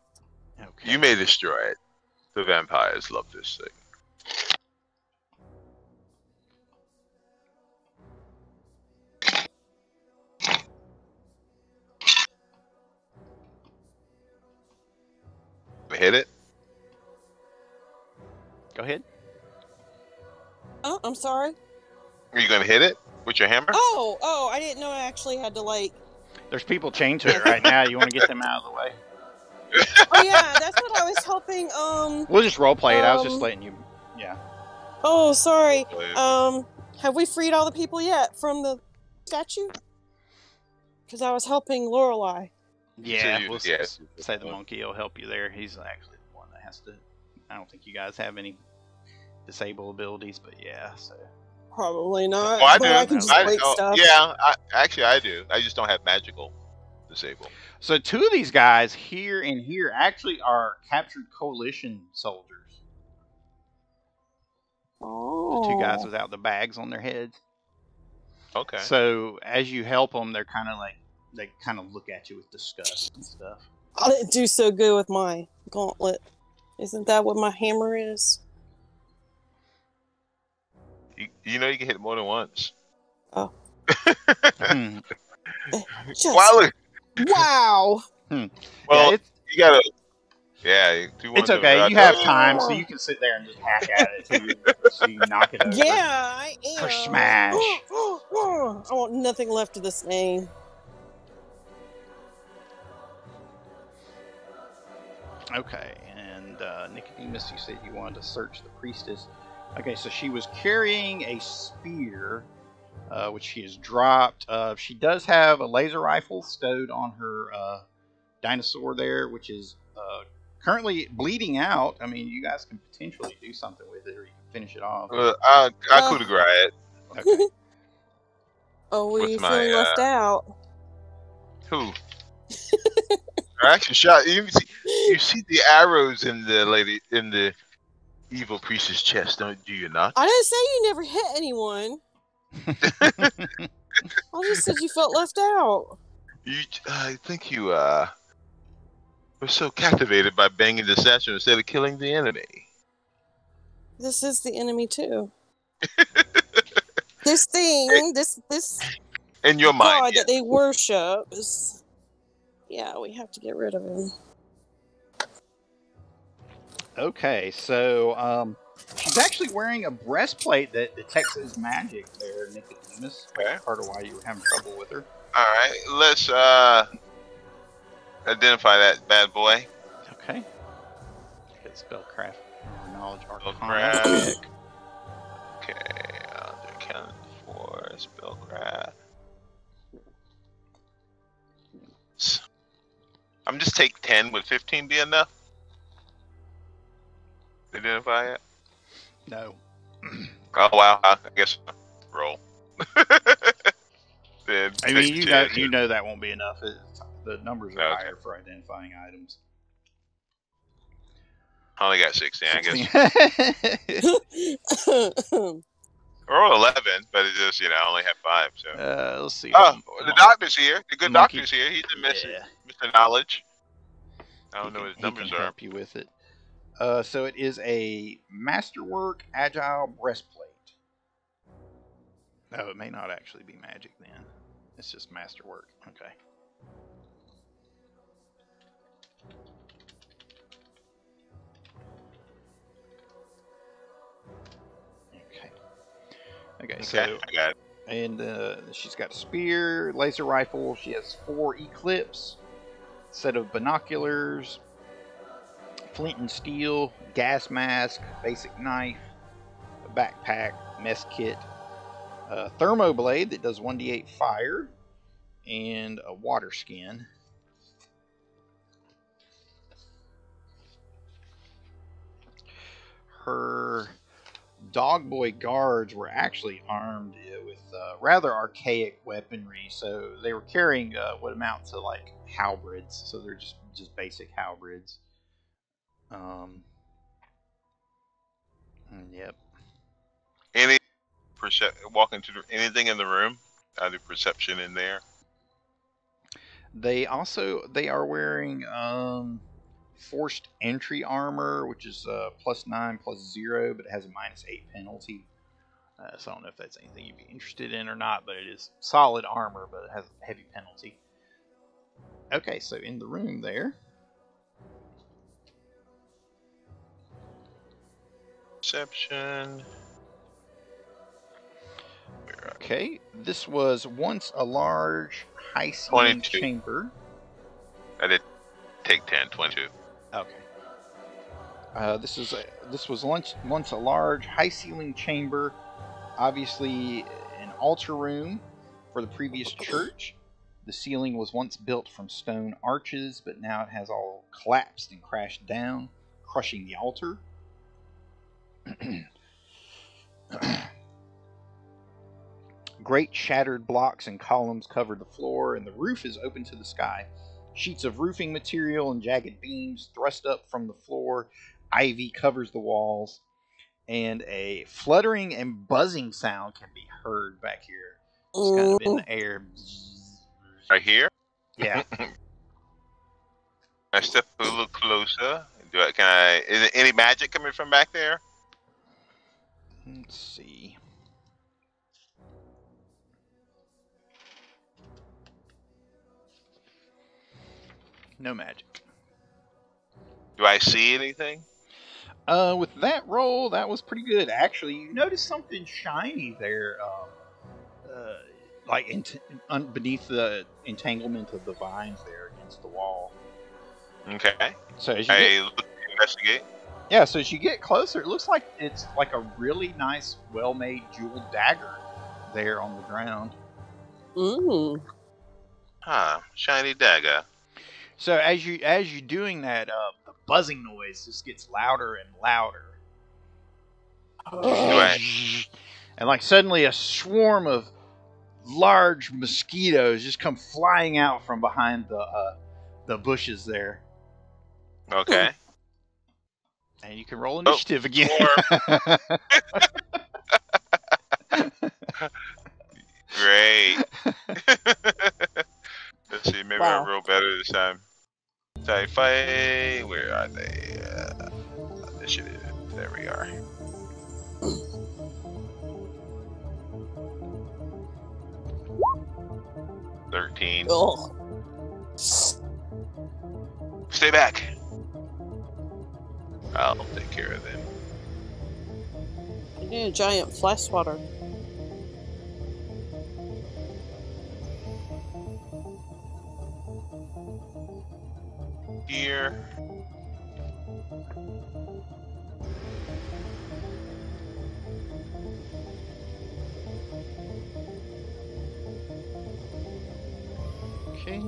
Okay. you may destroy it. The vampires love this thing. Hit it. Go ahead. Oh, I'm sorry. Are you gonna hit it with your hammer? Oh, oh, I didn't know I actually had to like. There's people chained to it right now. You want to get them out of the way? Oh yeah, that's what I was helping. Um. We'll just role play it. I was just Um, letting you. Yeah. Oh, sorry. Um. Have we freed all the people yet from the statue? Because I was helping Lorelei. Yeah. you- we'll s- yeah, s- say the monkey will help you there. He's actually the one that has to. I don't think you guys have any disable abilities, but yeah. So Probably not. Oh, I but do. I can just I- break oh, stuff. Yeah, I, actually, I do. I just don't have magical disable. So two of these guys here and here actually are captured coalition soldiers. Oh. The two guys oh. without the bags on their heads. Okay. So as you help them, they're kind of like they kind of look at you with disgust and stuff. Oh, I didn't do so good with my gauntlet. Isn't that what my hammer is? You, you know you can hit more than once. Hmm. Just, Wow, look, wow. well, yeah, it's, you gotta. Yeah, two it's okay. are- You have time, so you can sit there and just hack at it too. so you knock it over. Yeah, I am. For smash. I want nothing left of this name. Okay, and uh, Nicodemus, you said you wanted to search the priestess. Okay, so she was carrying a spear, uh, which she has dropped. Uh, she does have a laser rifle stowed on her uh, dinosaur there, which is uh, currently bleeding out. I mean, you guys can potentially do something with it, or you can finish it off. Uh, I, I Uh. coup de grace it. Okay. Oh, were What's you my, feeling uh, left out? Who? I actually shot. You see, you see the arrows in the lady in the evil priest's chest, don't do you not? I didn't say you never hit anyone. I just said you felt left out. You, I think you uh were so captivated by banging the statue instead of killing the enemy. This is the enemy too. this thing, this this In your god mind, that they worship is. Yeah, we have to get rid of him. Okay, so um, she's actually wearing a breastplate that detects his magic there, Nicodemus. Okay. Part of why you were having trouble with her. All right, let's uh identify that bad boy. Okay. Get spellcraft knowledge arcana. Okay, under count for spellcraft. I'm just take ten. Would fifteen be enough? Identify it. No. Oh wow! I guess roll. then I mean, you know, you know that won't be enough. It's, the numbers are Okay. higher for identifying items. I only got sixteen. I guess roll eleven, but it's just you know I only have five. So. uh, let's see. Oh, the doctor's here. The good Monkey- doctor's here. He's the Mr. Yeah. Mr. Knowledge. I don't He know can- what his he numbers can are. help you with it. Uh, so it is a masterwork agile breastplate. No, it may not actually be magic then. It's just masterwork. Okay. Okay. Okay, Okay, so I got it. and uh, she's got a spear, laser rifle. She has four E-Clips, set of binoculars, flint and steel, gas mask, basic knife, a backpack, mess kit, a thermo blade that does 1d8 fire, and a water skin. Her dog boy guards were actually armed with uh, rather archaic weaponry, so they were carrying uh, what amount to like halberds. So they're just just basic halberds. Um. Yep. Any percep- walking the, anything in the room? I do perception in there. They also they are wearing um forced entry armor, which is uh, plus nine plus zero, but it has a minus eight penalty. Uh, so I don't know if that's anything you'd be interested in or not, but it is solid armor, but it has a heavy penalty. Okay, so in the room there, Perception. okay, this was once a large high ceiling 22. chamber. I did take 10, 22. Okay. Uh, this is a, this was once once a large high ceiling chamber, obviously an altar room for the previous church. The ceiling was once built from stone arches, but now it has all collapsed and crashed down, crushing the altar. great shattered blocks and columns cover the floor, and the roof is open to the sky. Sheets of roofing material and jagged beams thrust up from the floor. Ivy covers the walls, and a fluttering and buzzing sound can be heard back here. It's kind of in the air. Right here. Yeah. I step a little closer. Do I? Can I? Is there any magic coming from back there? Let's see. No magic. Do I see anything? Uh, with that roll, that was pretty good. Actually, you noticed something shiny there, um, uh, like in un- beneath the entanglement of the vines there against the wall. Okay. So as you I get, look, investigate. Yeah, so as you get closer, it looks like it's like a really nice, well-made jeweled dagger there on the ground. Mm. Huh. Shiny dagger. So as you as you're doing that, uh, the buzzing noise just gets louder and louder. I- And like suddenly a swarm of large mosquitoes just come flying out from behind the uh, the bushes there, Okay. And you can roll Oh, initiative again. Great. Let's see. Maybe Wow. I roll better this time. Type fight. Where are they? Uh, initiative. There we are. Thirteen. Oh. Giant fly swatter. Here. okay.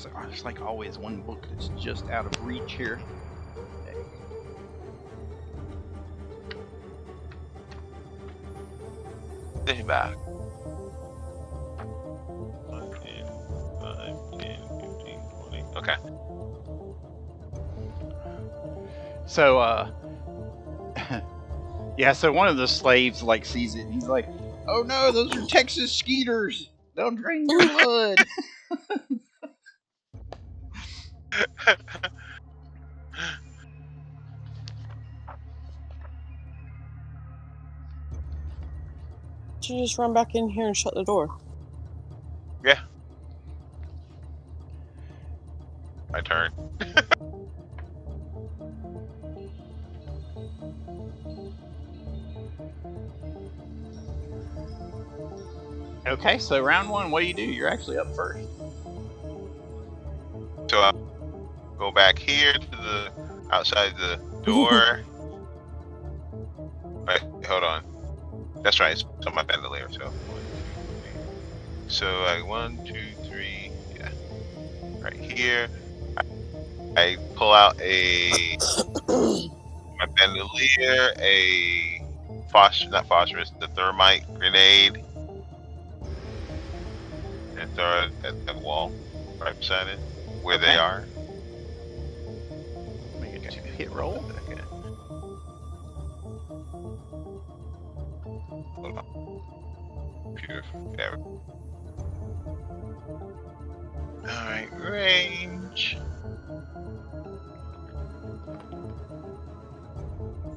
So there's like always one book that's just out of reach here. Back. 5, 10, 5, 10, 15, 20. Okay. So, uh, yeah. So one of the slaves like sees it, and he's like, "Oh no, those are Texas skeeters! They'll drain your blood." Should you just run back in here and shut the door? Yeah. My turn. okay, so round one, what do you do? You're actually up first. So I go back here to the outside the door. Wait, hold on. That's right. It's on my bandolier. So, one, two, three. so like one, two, three. Yeah, right here. I, I pull out a my bandolier, a phosphorus, not phosphorus, the thermite grenade, and throw it at the wall right beside it, where Okay. they are. Make a two hit roll. Hold on. Beautiful. There. Alright, range.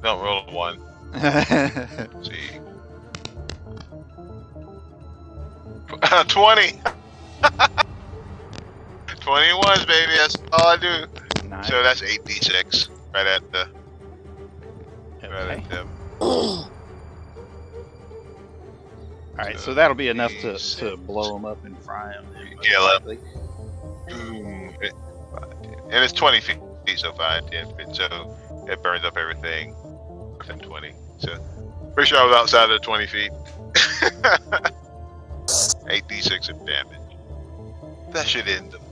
Don't roll a one. See. 20! 21s, baby. That's all I do. nice. So that's 8d6. Right at the. Right at them. All right, so that'll be enough to, to blow them up and fry them. Yeah, And it's 20 feet, so 5, 10 feet, so it burns up everything within 20. So, pretty sure I was outside of the 20 feet. 8d6 of damage. That should end them.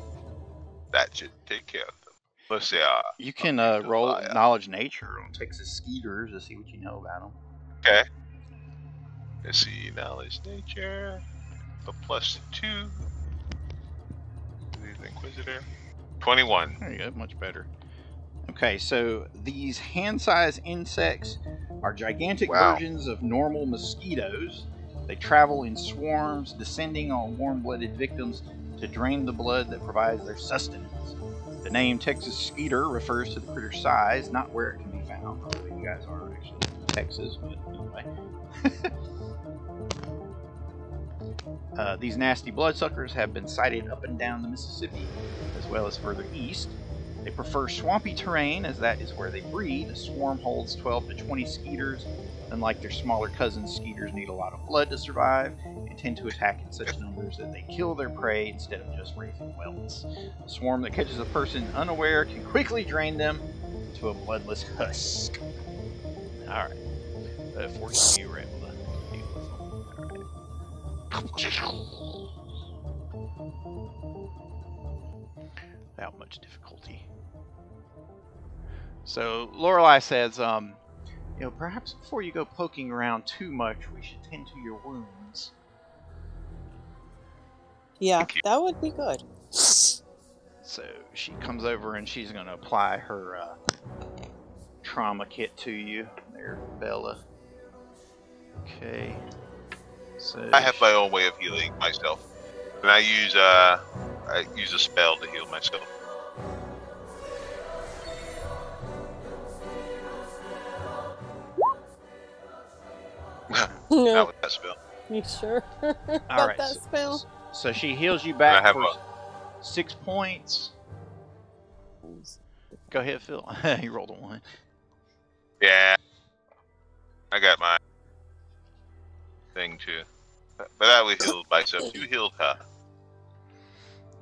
That should take care of them. Let's see. Uh, You can uh, roll liar. knowledge nature on Texas Skeeters to see what you know about them. okay. Let's see. Knowledge nature. A plus 2. The Inquisitor. 21. There you go, much better. Okay, so these hand-sized insects are gigantic Wow. versions of normal mosquitoes. They travel in swarms, descending on warm-blooded victims to drain the blood that provides their sustenance. The name Texas skeeter refers to the critter's size, not where it can be found. Although you guys are actually in Texas, but anyway. Uh, these nasty bloodsuckers have been sighted up and down the Mississippi, as well as further east. They prefer swampy terrain, as that is where they breed. A swarm holds 12 to 20 skeeters. Unlike their smaller cousins, skeeters need a lot of blood to survive and tend to attack in such numbers that they kill their prey instead of just raising whelps. A swarm that catches a person unaware can quickly drain them to a bloodless husk. Alright. Uh, fortunately, you Without much difficulty. So Lorelei says, um, you know, perhaps before you go poking around too much, we should tend to your wounds. Yeah, that would be good. So she comes over and she's going to apply her uh, trauma kit to you, there, Bella. Okay. So I have my own way of healing myself, and I use uh, I use a spell to heal myself. that No, was that spell. you sure All about right, that so- spell? So she heals you I back have for a- six points. Go ahead, Phil. you rolled a one. Yeah, I got my thing too, but but I would heal myself. You healed her.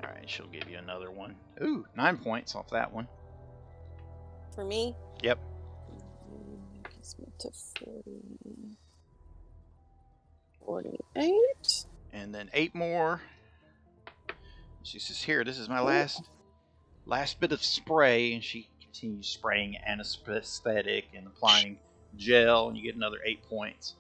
All right, she'll give you another one. Ooh, nine points off that one. For me? Yep. Gets me to 40. 48. and then eight more. She says, "Here, this is my last, last bit of spray," and she continues spraying anesthetic and applying gel, and you get another eight points.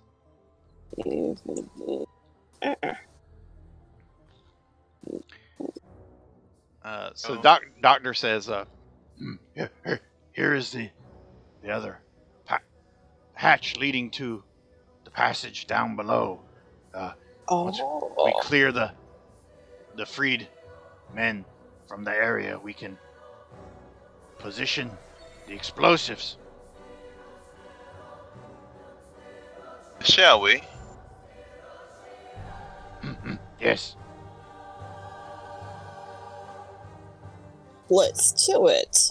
Uh, so Oh. doc, doctor says, uh, Hmm, Here, here, here is the the other pa- hatch leading to the passage down below. Uh, Once we Oh, clear the the freed men from the area, we can position the explosives. Shall we? Yes. let's do it.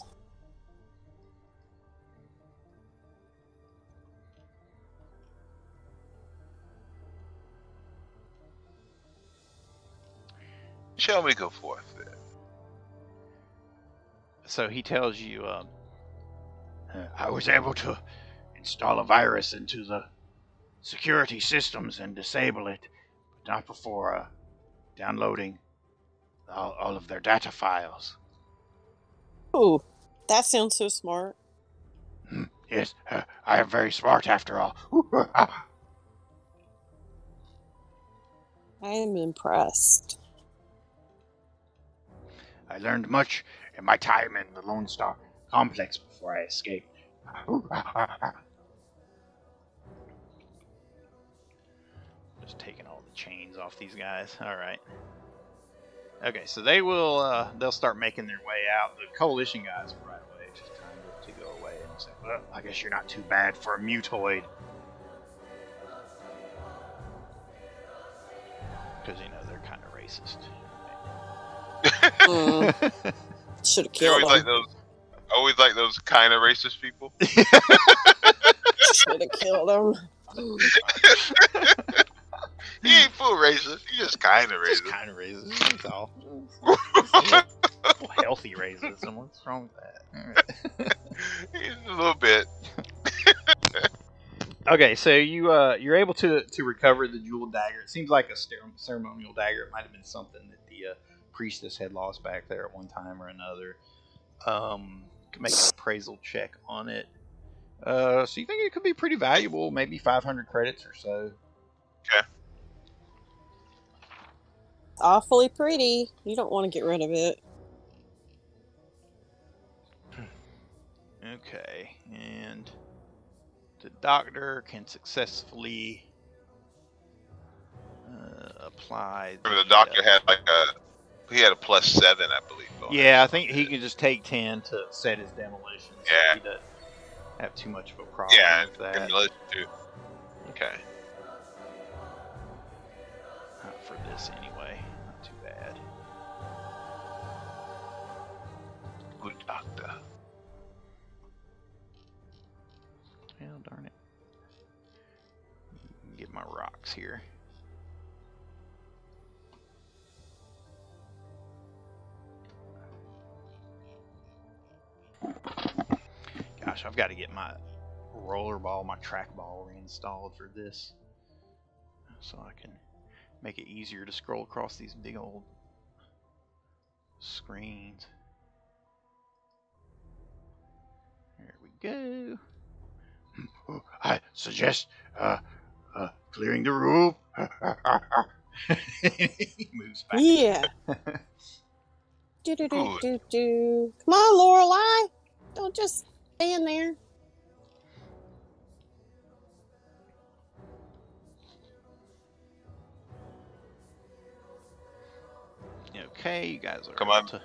Shall we go forth then? so he tells you, um, Uh, I was able to install a virus into the security systems and disable it, but not before uh, downloading all, all of their data files. Ooh, that sounds so smart. Yes, uh, I am very smart after all. I am impressed. I learned much in my time in the Lone Star complex before I escaped. just taking all the chains off these guys. All right. Okay, so they will, uh, they'll start making their way out. The coalition guys will right away. Just time to, to go away and say, well, I guess you're not too bad for a mutoid. because you know they're kind of racist. Mm, Should have You killed always like him. those. Always like those kind of racist people. Should have killed him. he ain't full racist. He just kind of Just racist. kind of raises. That's all. Healthy racism. What's wrong with that? Right. A little bit. Okay, so you uh, you're able to to recover the jeweled dagger. It seems like a ceremonial dagger. It might have been something that the uh, priestess had lost back there at one time or another. Um, can make an appraisal check on it. Uh, so you think it could be pretty valuable? Maybe 500 credits or so. Awfully pretty. You don't want to get rid of it. Okay, and the doctor can successfully uh, apply. Remember, the uh, doctor had like a. He had a plus seven, I believe. on. Yeah, I think he can just take ten to set his demolition. so Yeah. he doesn't have too much of a problem Yeah, with that. demolition too. Okay. Not for this anyway. Good doctor. Well, darn it. Get my rocks here. Gosh, I've got to get my roller ball, my trackball reinstalled for this. So I can make it easier to scroll across these big old screens. Go. I suggest uh, uh, clearing the room. he moves back. Yeah. do do do do do. Come on, Lorelai. Don't just stand there. Okay, you guys are Come able on. to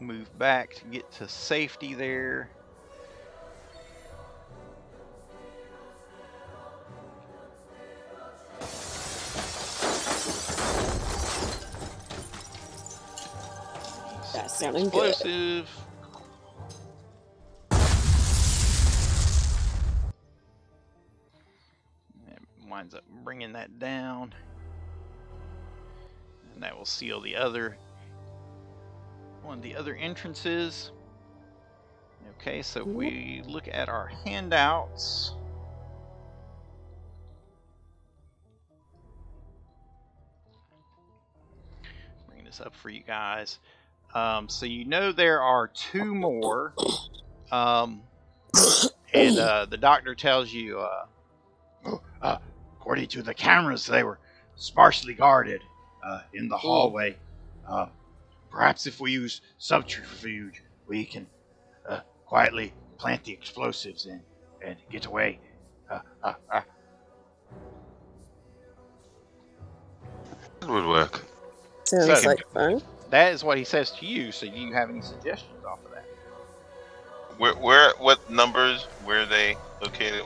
move back to get to safety there. Sounding good. Explosive. That winds up bringing that down. And that will seal the other one of the other entrances. Okay, so if we look at our handouts. Bring this up for you guys. Um, so you know there are two more. Um, and uh, the doctor tells you uh, Oh, uh, according to the cameras, they were sparsely guarded uh, in the hallway. Uh, perhaps if we use subterfuge, we can uh, quietly plant the explosives in and get away. Uh, uh, uh, That would work. Sounds So- like fun. That is what he says to you. So do you have any suggestions off of that? Where, where, what numbers? Where are they located?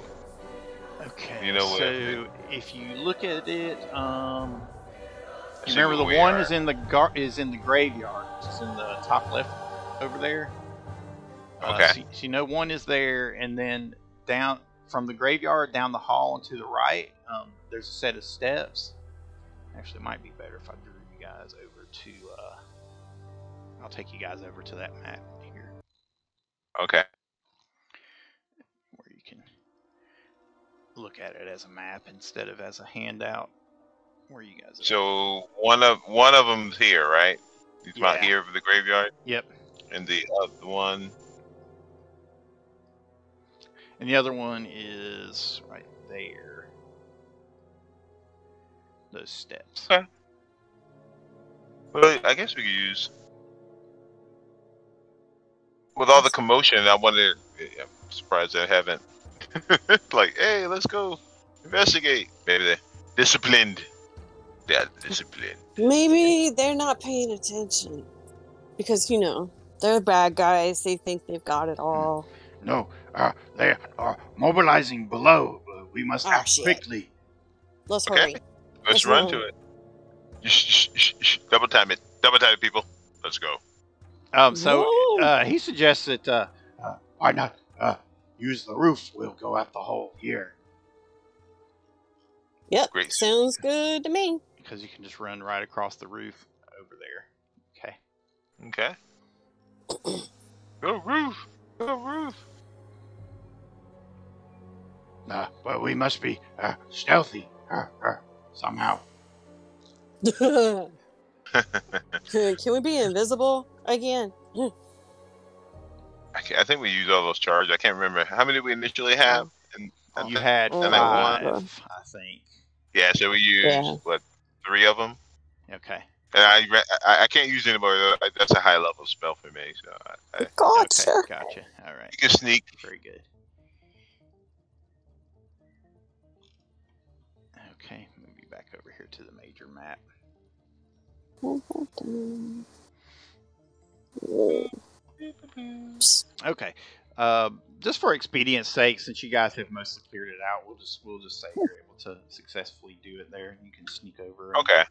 Okay. You know what. so if you look at it, um, you remember the one are. is in the gar- is in the graveyard. It's in the top left over there. Uh, Okay. so, so you know one is there, and then down from the graveyard down the hall and to the right, um, there's a set of steps. Actually, it might be better if I drew you guys over to. Uh, I'll take you guys over to that map here, Okay. where you can look at it as a map instead of as a handout. Where you guys? Are. So one of one of them's here, right? He's Yeah. here for the graveyard, Yep. and the other one. And the other one is right there. Those steps. Okay. Well, I guess we could use. With all the commotion, I wonder. I'm surprised they haven't. like, hey, let's go investigate. Maybe they're disciplined. They're disciplined. Maybe they're not paying attention because you know they're bad guys. They think they've got it all. no, uh, they are mobilizing below. We must Oh, act shit. quickly. Let's Okay. hurry. Let's Let's run to it. Shh, shh, shh, shh. Double time it. Double time it, people. Let's go. Um, so uh, he suggests that uh, Uh, why not uh, use the roof? We'll go out the hole here. Yep. Great. Sounds good to me. because you can just run right across the roof over there. Okay. Okay. Go roof. Go roof. Uh, but we must be uh, stealthy uh, uh, somehow. Can we be invisible again? I, can't- I think we used all those charges. I can't remember how many did we initially have. And I You think- had Oh, five, wow. I think. yeah, so we used Yeah. what three of them. Okay. And I, I I can't use anybody. else. That's a high level spell for me. So I, I, Gotcha. Okay. Gotcha. All right. you can sneak. Very good. To the major map. Okay. Uh, just for expedience sake, since you guys have mostly cleared it out, we'll just we'll just say you're able to successfully do it there. You can sneak over and, Okay.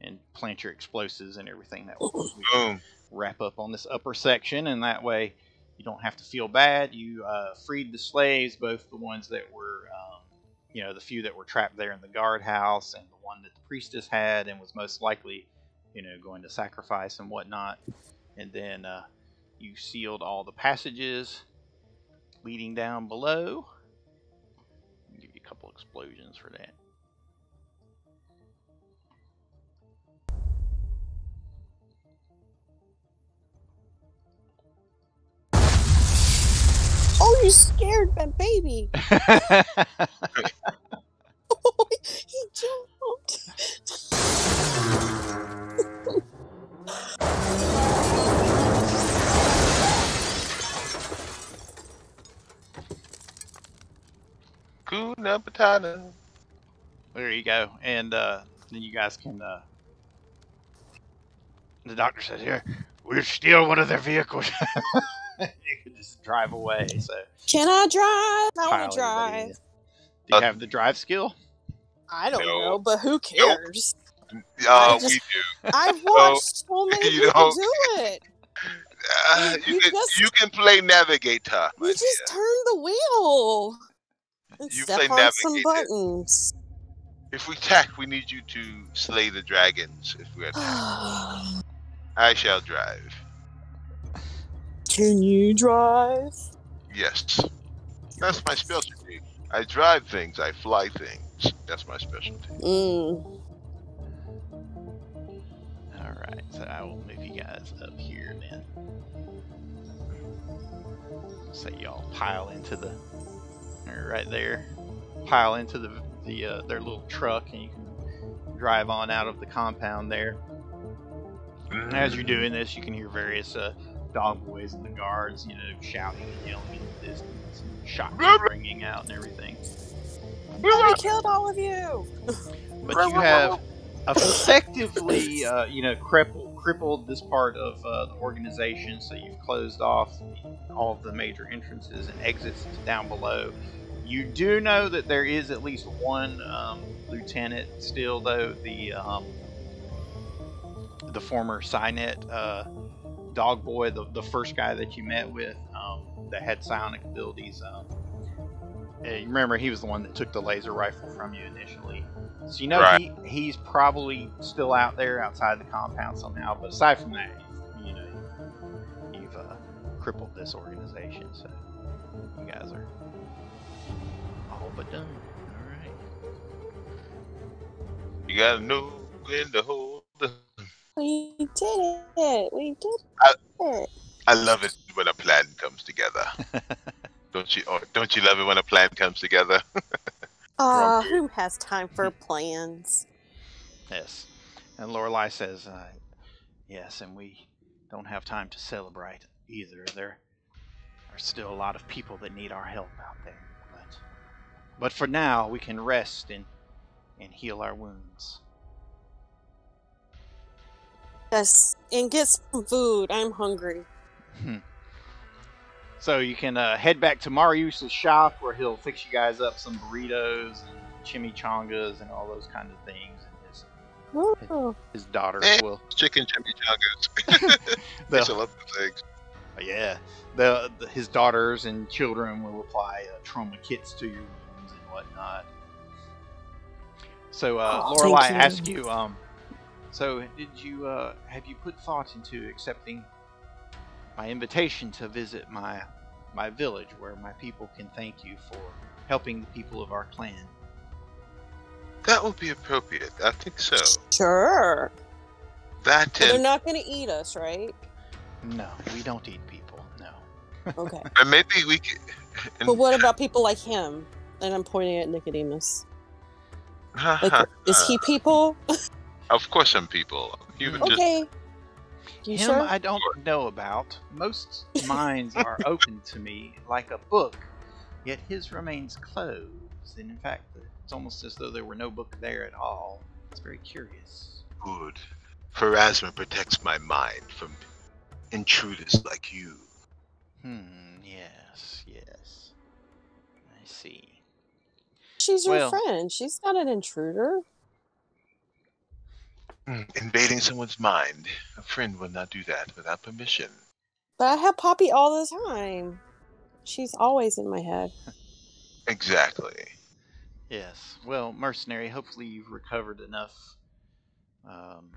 and plant your explosives and everything. That can Boom. wrap up on this upper section, and that way you don't have to feel bad. You uh, freed the slaves, both the ones that were, um, you know, the few that were trapped there in the guardhouse, and the one that the priestess had, and was most likely, you know, going to sacrifice and whatnot. And then uh, you sealed all the passages leading down below. I'll give you a couple explosions for that. Oh, you scared my baby. He jumped. Kuna Patana. There you go. And uh, then you guys can. Uh, the doctor says, "Here, We'll steal one of their vehicles. you can just drive away." So Can I drive? I want to drive. Do you Uh, have the drive skill? I don't No. know, but who cares? Uh, I just- we do. I've watched so many you people do it. Uh, You you, can, just- you can play navigator. You just turn the wheel and You step play on some buttons. If we attack, we need you to slay the dragons. If we attack, I shall drive. Can you drive? Yes, that's my specialty. I drive things. I fly things. That's my specialty. Mm. All right. So I will move you guys up here then. So y'all pile into the right there. Pile into the the uh, their little truck, and you can drive on out of the compound there. As you're doing this, you can hear various uh, dog boys and the guards, you know, shouting and yelling in the distance, and shots ringing out and everything. I killed all of you. But you have effectively, uh, you know, crippled, crippled this part of uh, the organization. So you've closed off all of the major entrances and exits down below. You do know that there is at least one um, lieutenant still, though the um, the former Cynet uh, dog boy, the, the first guy that you met with um, that had psionic abilities. Um, you remember he was the one that took the laser rifle from you initially. So you know Right. he, he's probably still out there outside the compound somehow. But aside from that, you know, you've, you've uh, crippled this organization. So you guys are all but done. All right. You gotta know when to hold. We did it. We did I- I love it when a plan comes together. don't you? Or don't you love it when a plan comes together? Ah, who has time for plans? Yes. And Lorelai says, uh, yes, and we don't have time to celebrate either. There are still a lot of people that need our help out there. But, but for now, we can rest and, and heal our wounds. Yes, and get some food. I'm hungry. So you can uh, head back to Marius's shop where he'll fix you guys up some burritos and chimichangas and all those kind of things. And his, Oh, his daughters Eh. will. Chicken chimichangas. I love the things. Yeah, the, the his daughters and children will apply uh, trauma kits to your wounds and whatnot. So, uh, Oh, Lorelai thank you. asked you, um, so did you, uh, have you put thought into accepting my invitation to visit my, my village where my people can thank you for helping the people of our clan? That would be appropriate. I think so. Sure. That But they're not going to eat us, right? No, we don't eat people. No. Okay. and maybe we could. And, but what about people like him? And I'm pointing at Nicodemus. Like, is he people? of course, I'm people. You would just Okay. You Him, sure? I don't know about. Most minds are open to me like a book, yet his remains closed. And in fact, it's almost as though there were no book there at all. It's very curious. good. Pharasma protects my mind from intruders like you. Hmm, yes, yes. I see. She's your friend. She's not an intruder. Hmm, Invading someone's mind. A friend would not do that without permission. But I have Poppy all the time. She's always in my head. Exactly. Yes. Well, mercenary, hopefully you've recovered enough um,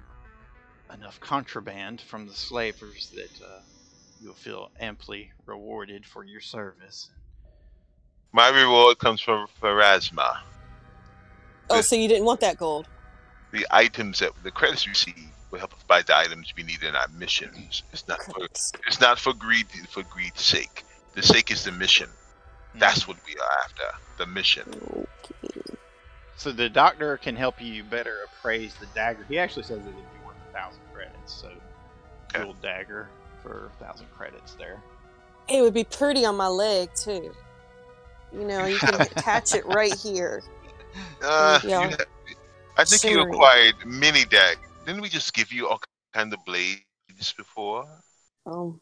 enough contraband from the slavers that uh, you'll feel amply rewarded for your service. My reward comes from Pharasma. Oh, so you didn't want that gold? The items that the credits we see will help us buy the items we need in our missions. It's not for Credits. it's not for greed for greed's sake. The sake is the mission. That's what we are after. The mission. Okay. So the doctor can help you better appraise the dagger. He actually says it would be worth a thousand credits. So, Okay. jeweled dagger for a thousand credits there. It would be pretty on my leg too. You know, you can attach it right here. Uh, Yeah. you ha- I think you acquired mini dag. Didn't we just give you all kind of blades before? Um,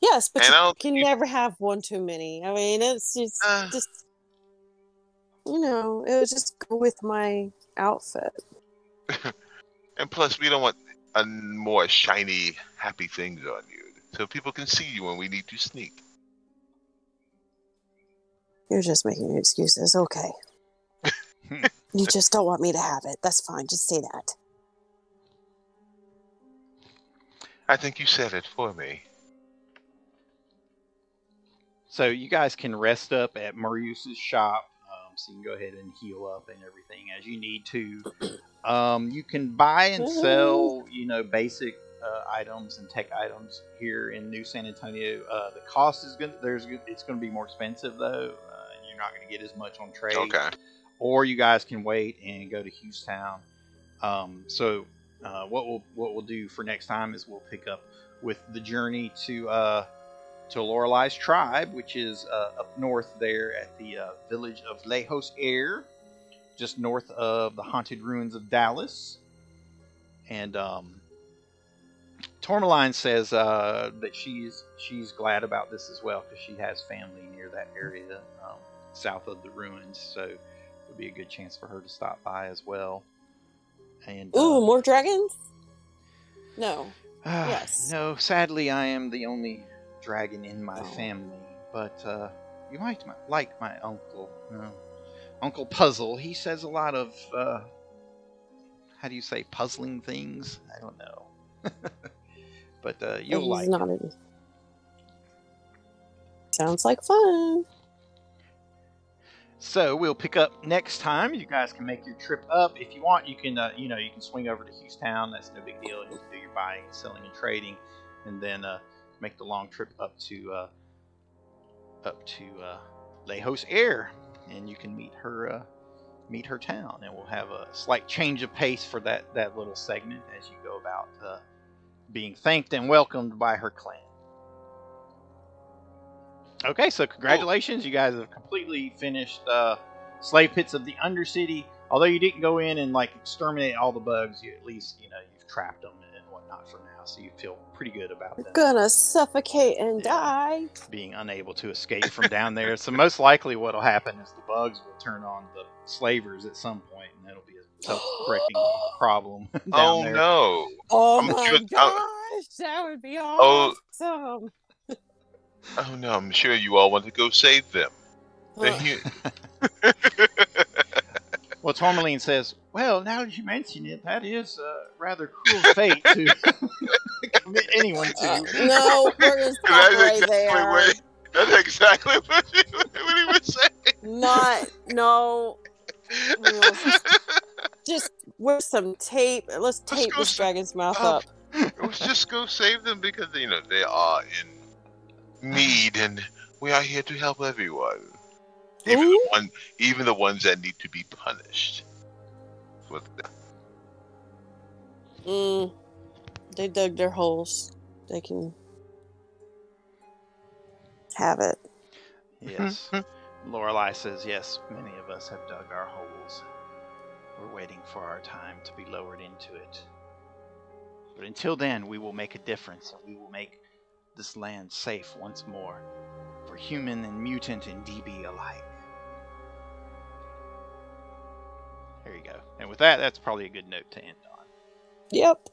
yes, but And you can you- never have one too many. I mean, it's just, Uh. just you know, it would just go with my outfit. And plus, we don't want a more shiny, happy things on you, so people can see you when we need to sneak. You're just making excuses. Okay. You just don't want me to have it. That's fine. Just say that. I think you said it for me. So you guys can rest up at Marius's shop, um, so you can go ahead and heal up and everything as you need to. Um, you can buy and sell, you know, basic uh, items and tech items here in New San Antonio. Uh, the cost is going to there's it's going to be more expensive though, uh, and you're not going to get as much on trade. Okay. Or you guys can wait and go to Houston. Um, so uh, what we'll what we'll do for next time is we'll pick up with the journey to uh, to Lorelai's tribe, which is uh, up north there at the uh, village of Lejos Air, just north of the haunted ruins of Dallas. And um, Tourmaline says uh, that she's she's glad about this as well because she has family near that area um, south of the ruins, so would be a good chance for her to stop by as well. And uh, Ooh, more dragons? No. Ah, Yes. No, sadly, I am the only dragon in my Oh. family. But uh, you might mi- like my uncle, uh, Uncle Puzzle. He says a lot of, uh, how do you say, puzzling things? I don't know. but uh, you'll like. not in- Sounds like fun. So we'll pick up next time. You guys can make your trip up if you want. You can, uh, you know, you can swing over to Houston. That's no big deal. You can do your buying, selling, and trading, and then uh, make the long trip up to uh, up to uh, Lejos Air, and you can meet her uh, meet her town, and we'll have a slight change of pace for that that little segment as you go about uh, being thanked and welcomed by her clan. Okay, so congratulations, you guys have completely finished uh, Slavepits of the Undercity. Although you didn't go in and like exterminate all the bugs, you at least you know you've trapped them and whatnot for now, so you feel pretty good about them Gonna suffocate and Yeah. die. being unable to escape from down there. So most likely, what'll happen is the bugs will turn on the slavers at some point, and that'll be a tough-breaking problem down oh there. no! Oh I'm my sure- I'm- gosh, that would be Oh. awesome. Oh no! I'm sure you all want to go save them. Then Well, Well, Tourmaline says, "Well, now that you mention it, that is a rather cruel fate to commit anyone to." Uh, no, we're gonna stop That's right exactly there. what that's exactly what he, what he was saying. Not no. Just with some tape. Let's tape go this s- dragon's mouth oh. up. Let's just go save them because you know they are in need, and we are here to help everyone, even Who? the one, even the ones that need to be punished. With Mm, they dug their holes. They can have it. Yes. Lorelai says, "Yes, many of us have dug our holes. We're waiting for our time to be lowered into it. But until then, we will make a difference, and we will make this land safe once more for human and mutant and DB alike." There you go. And with that, that's probably a good note to end on. Yep.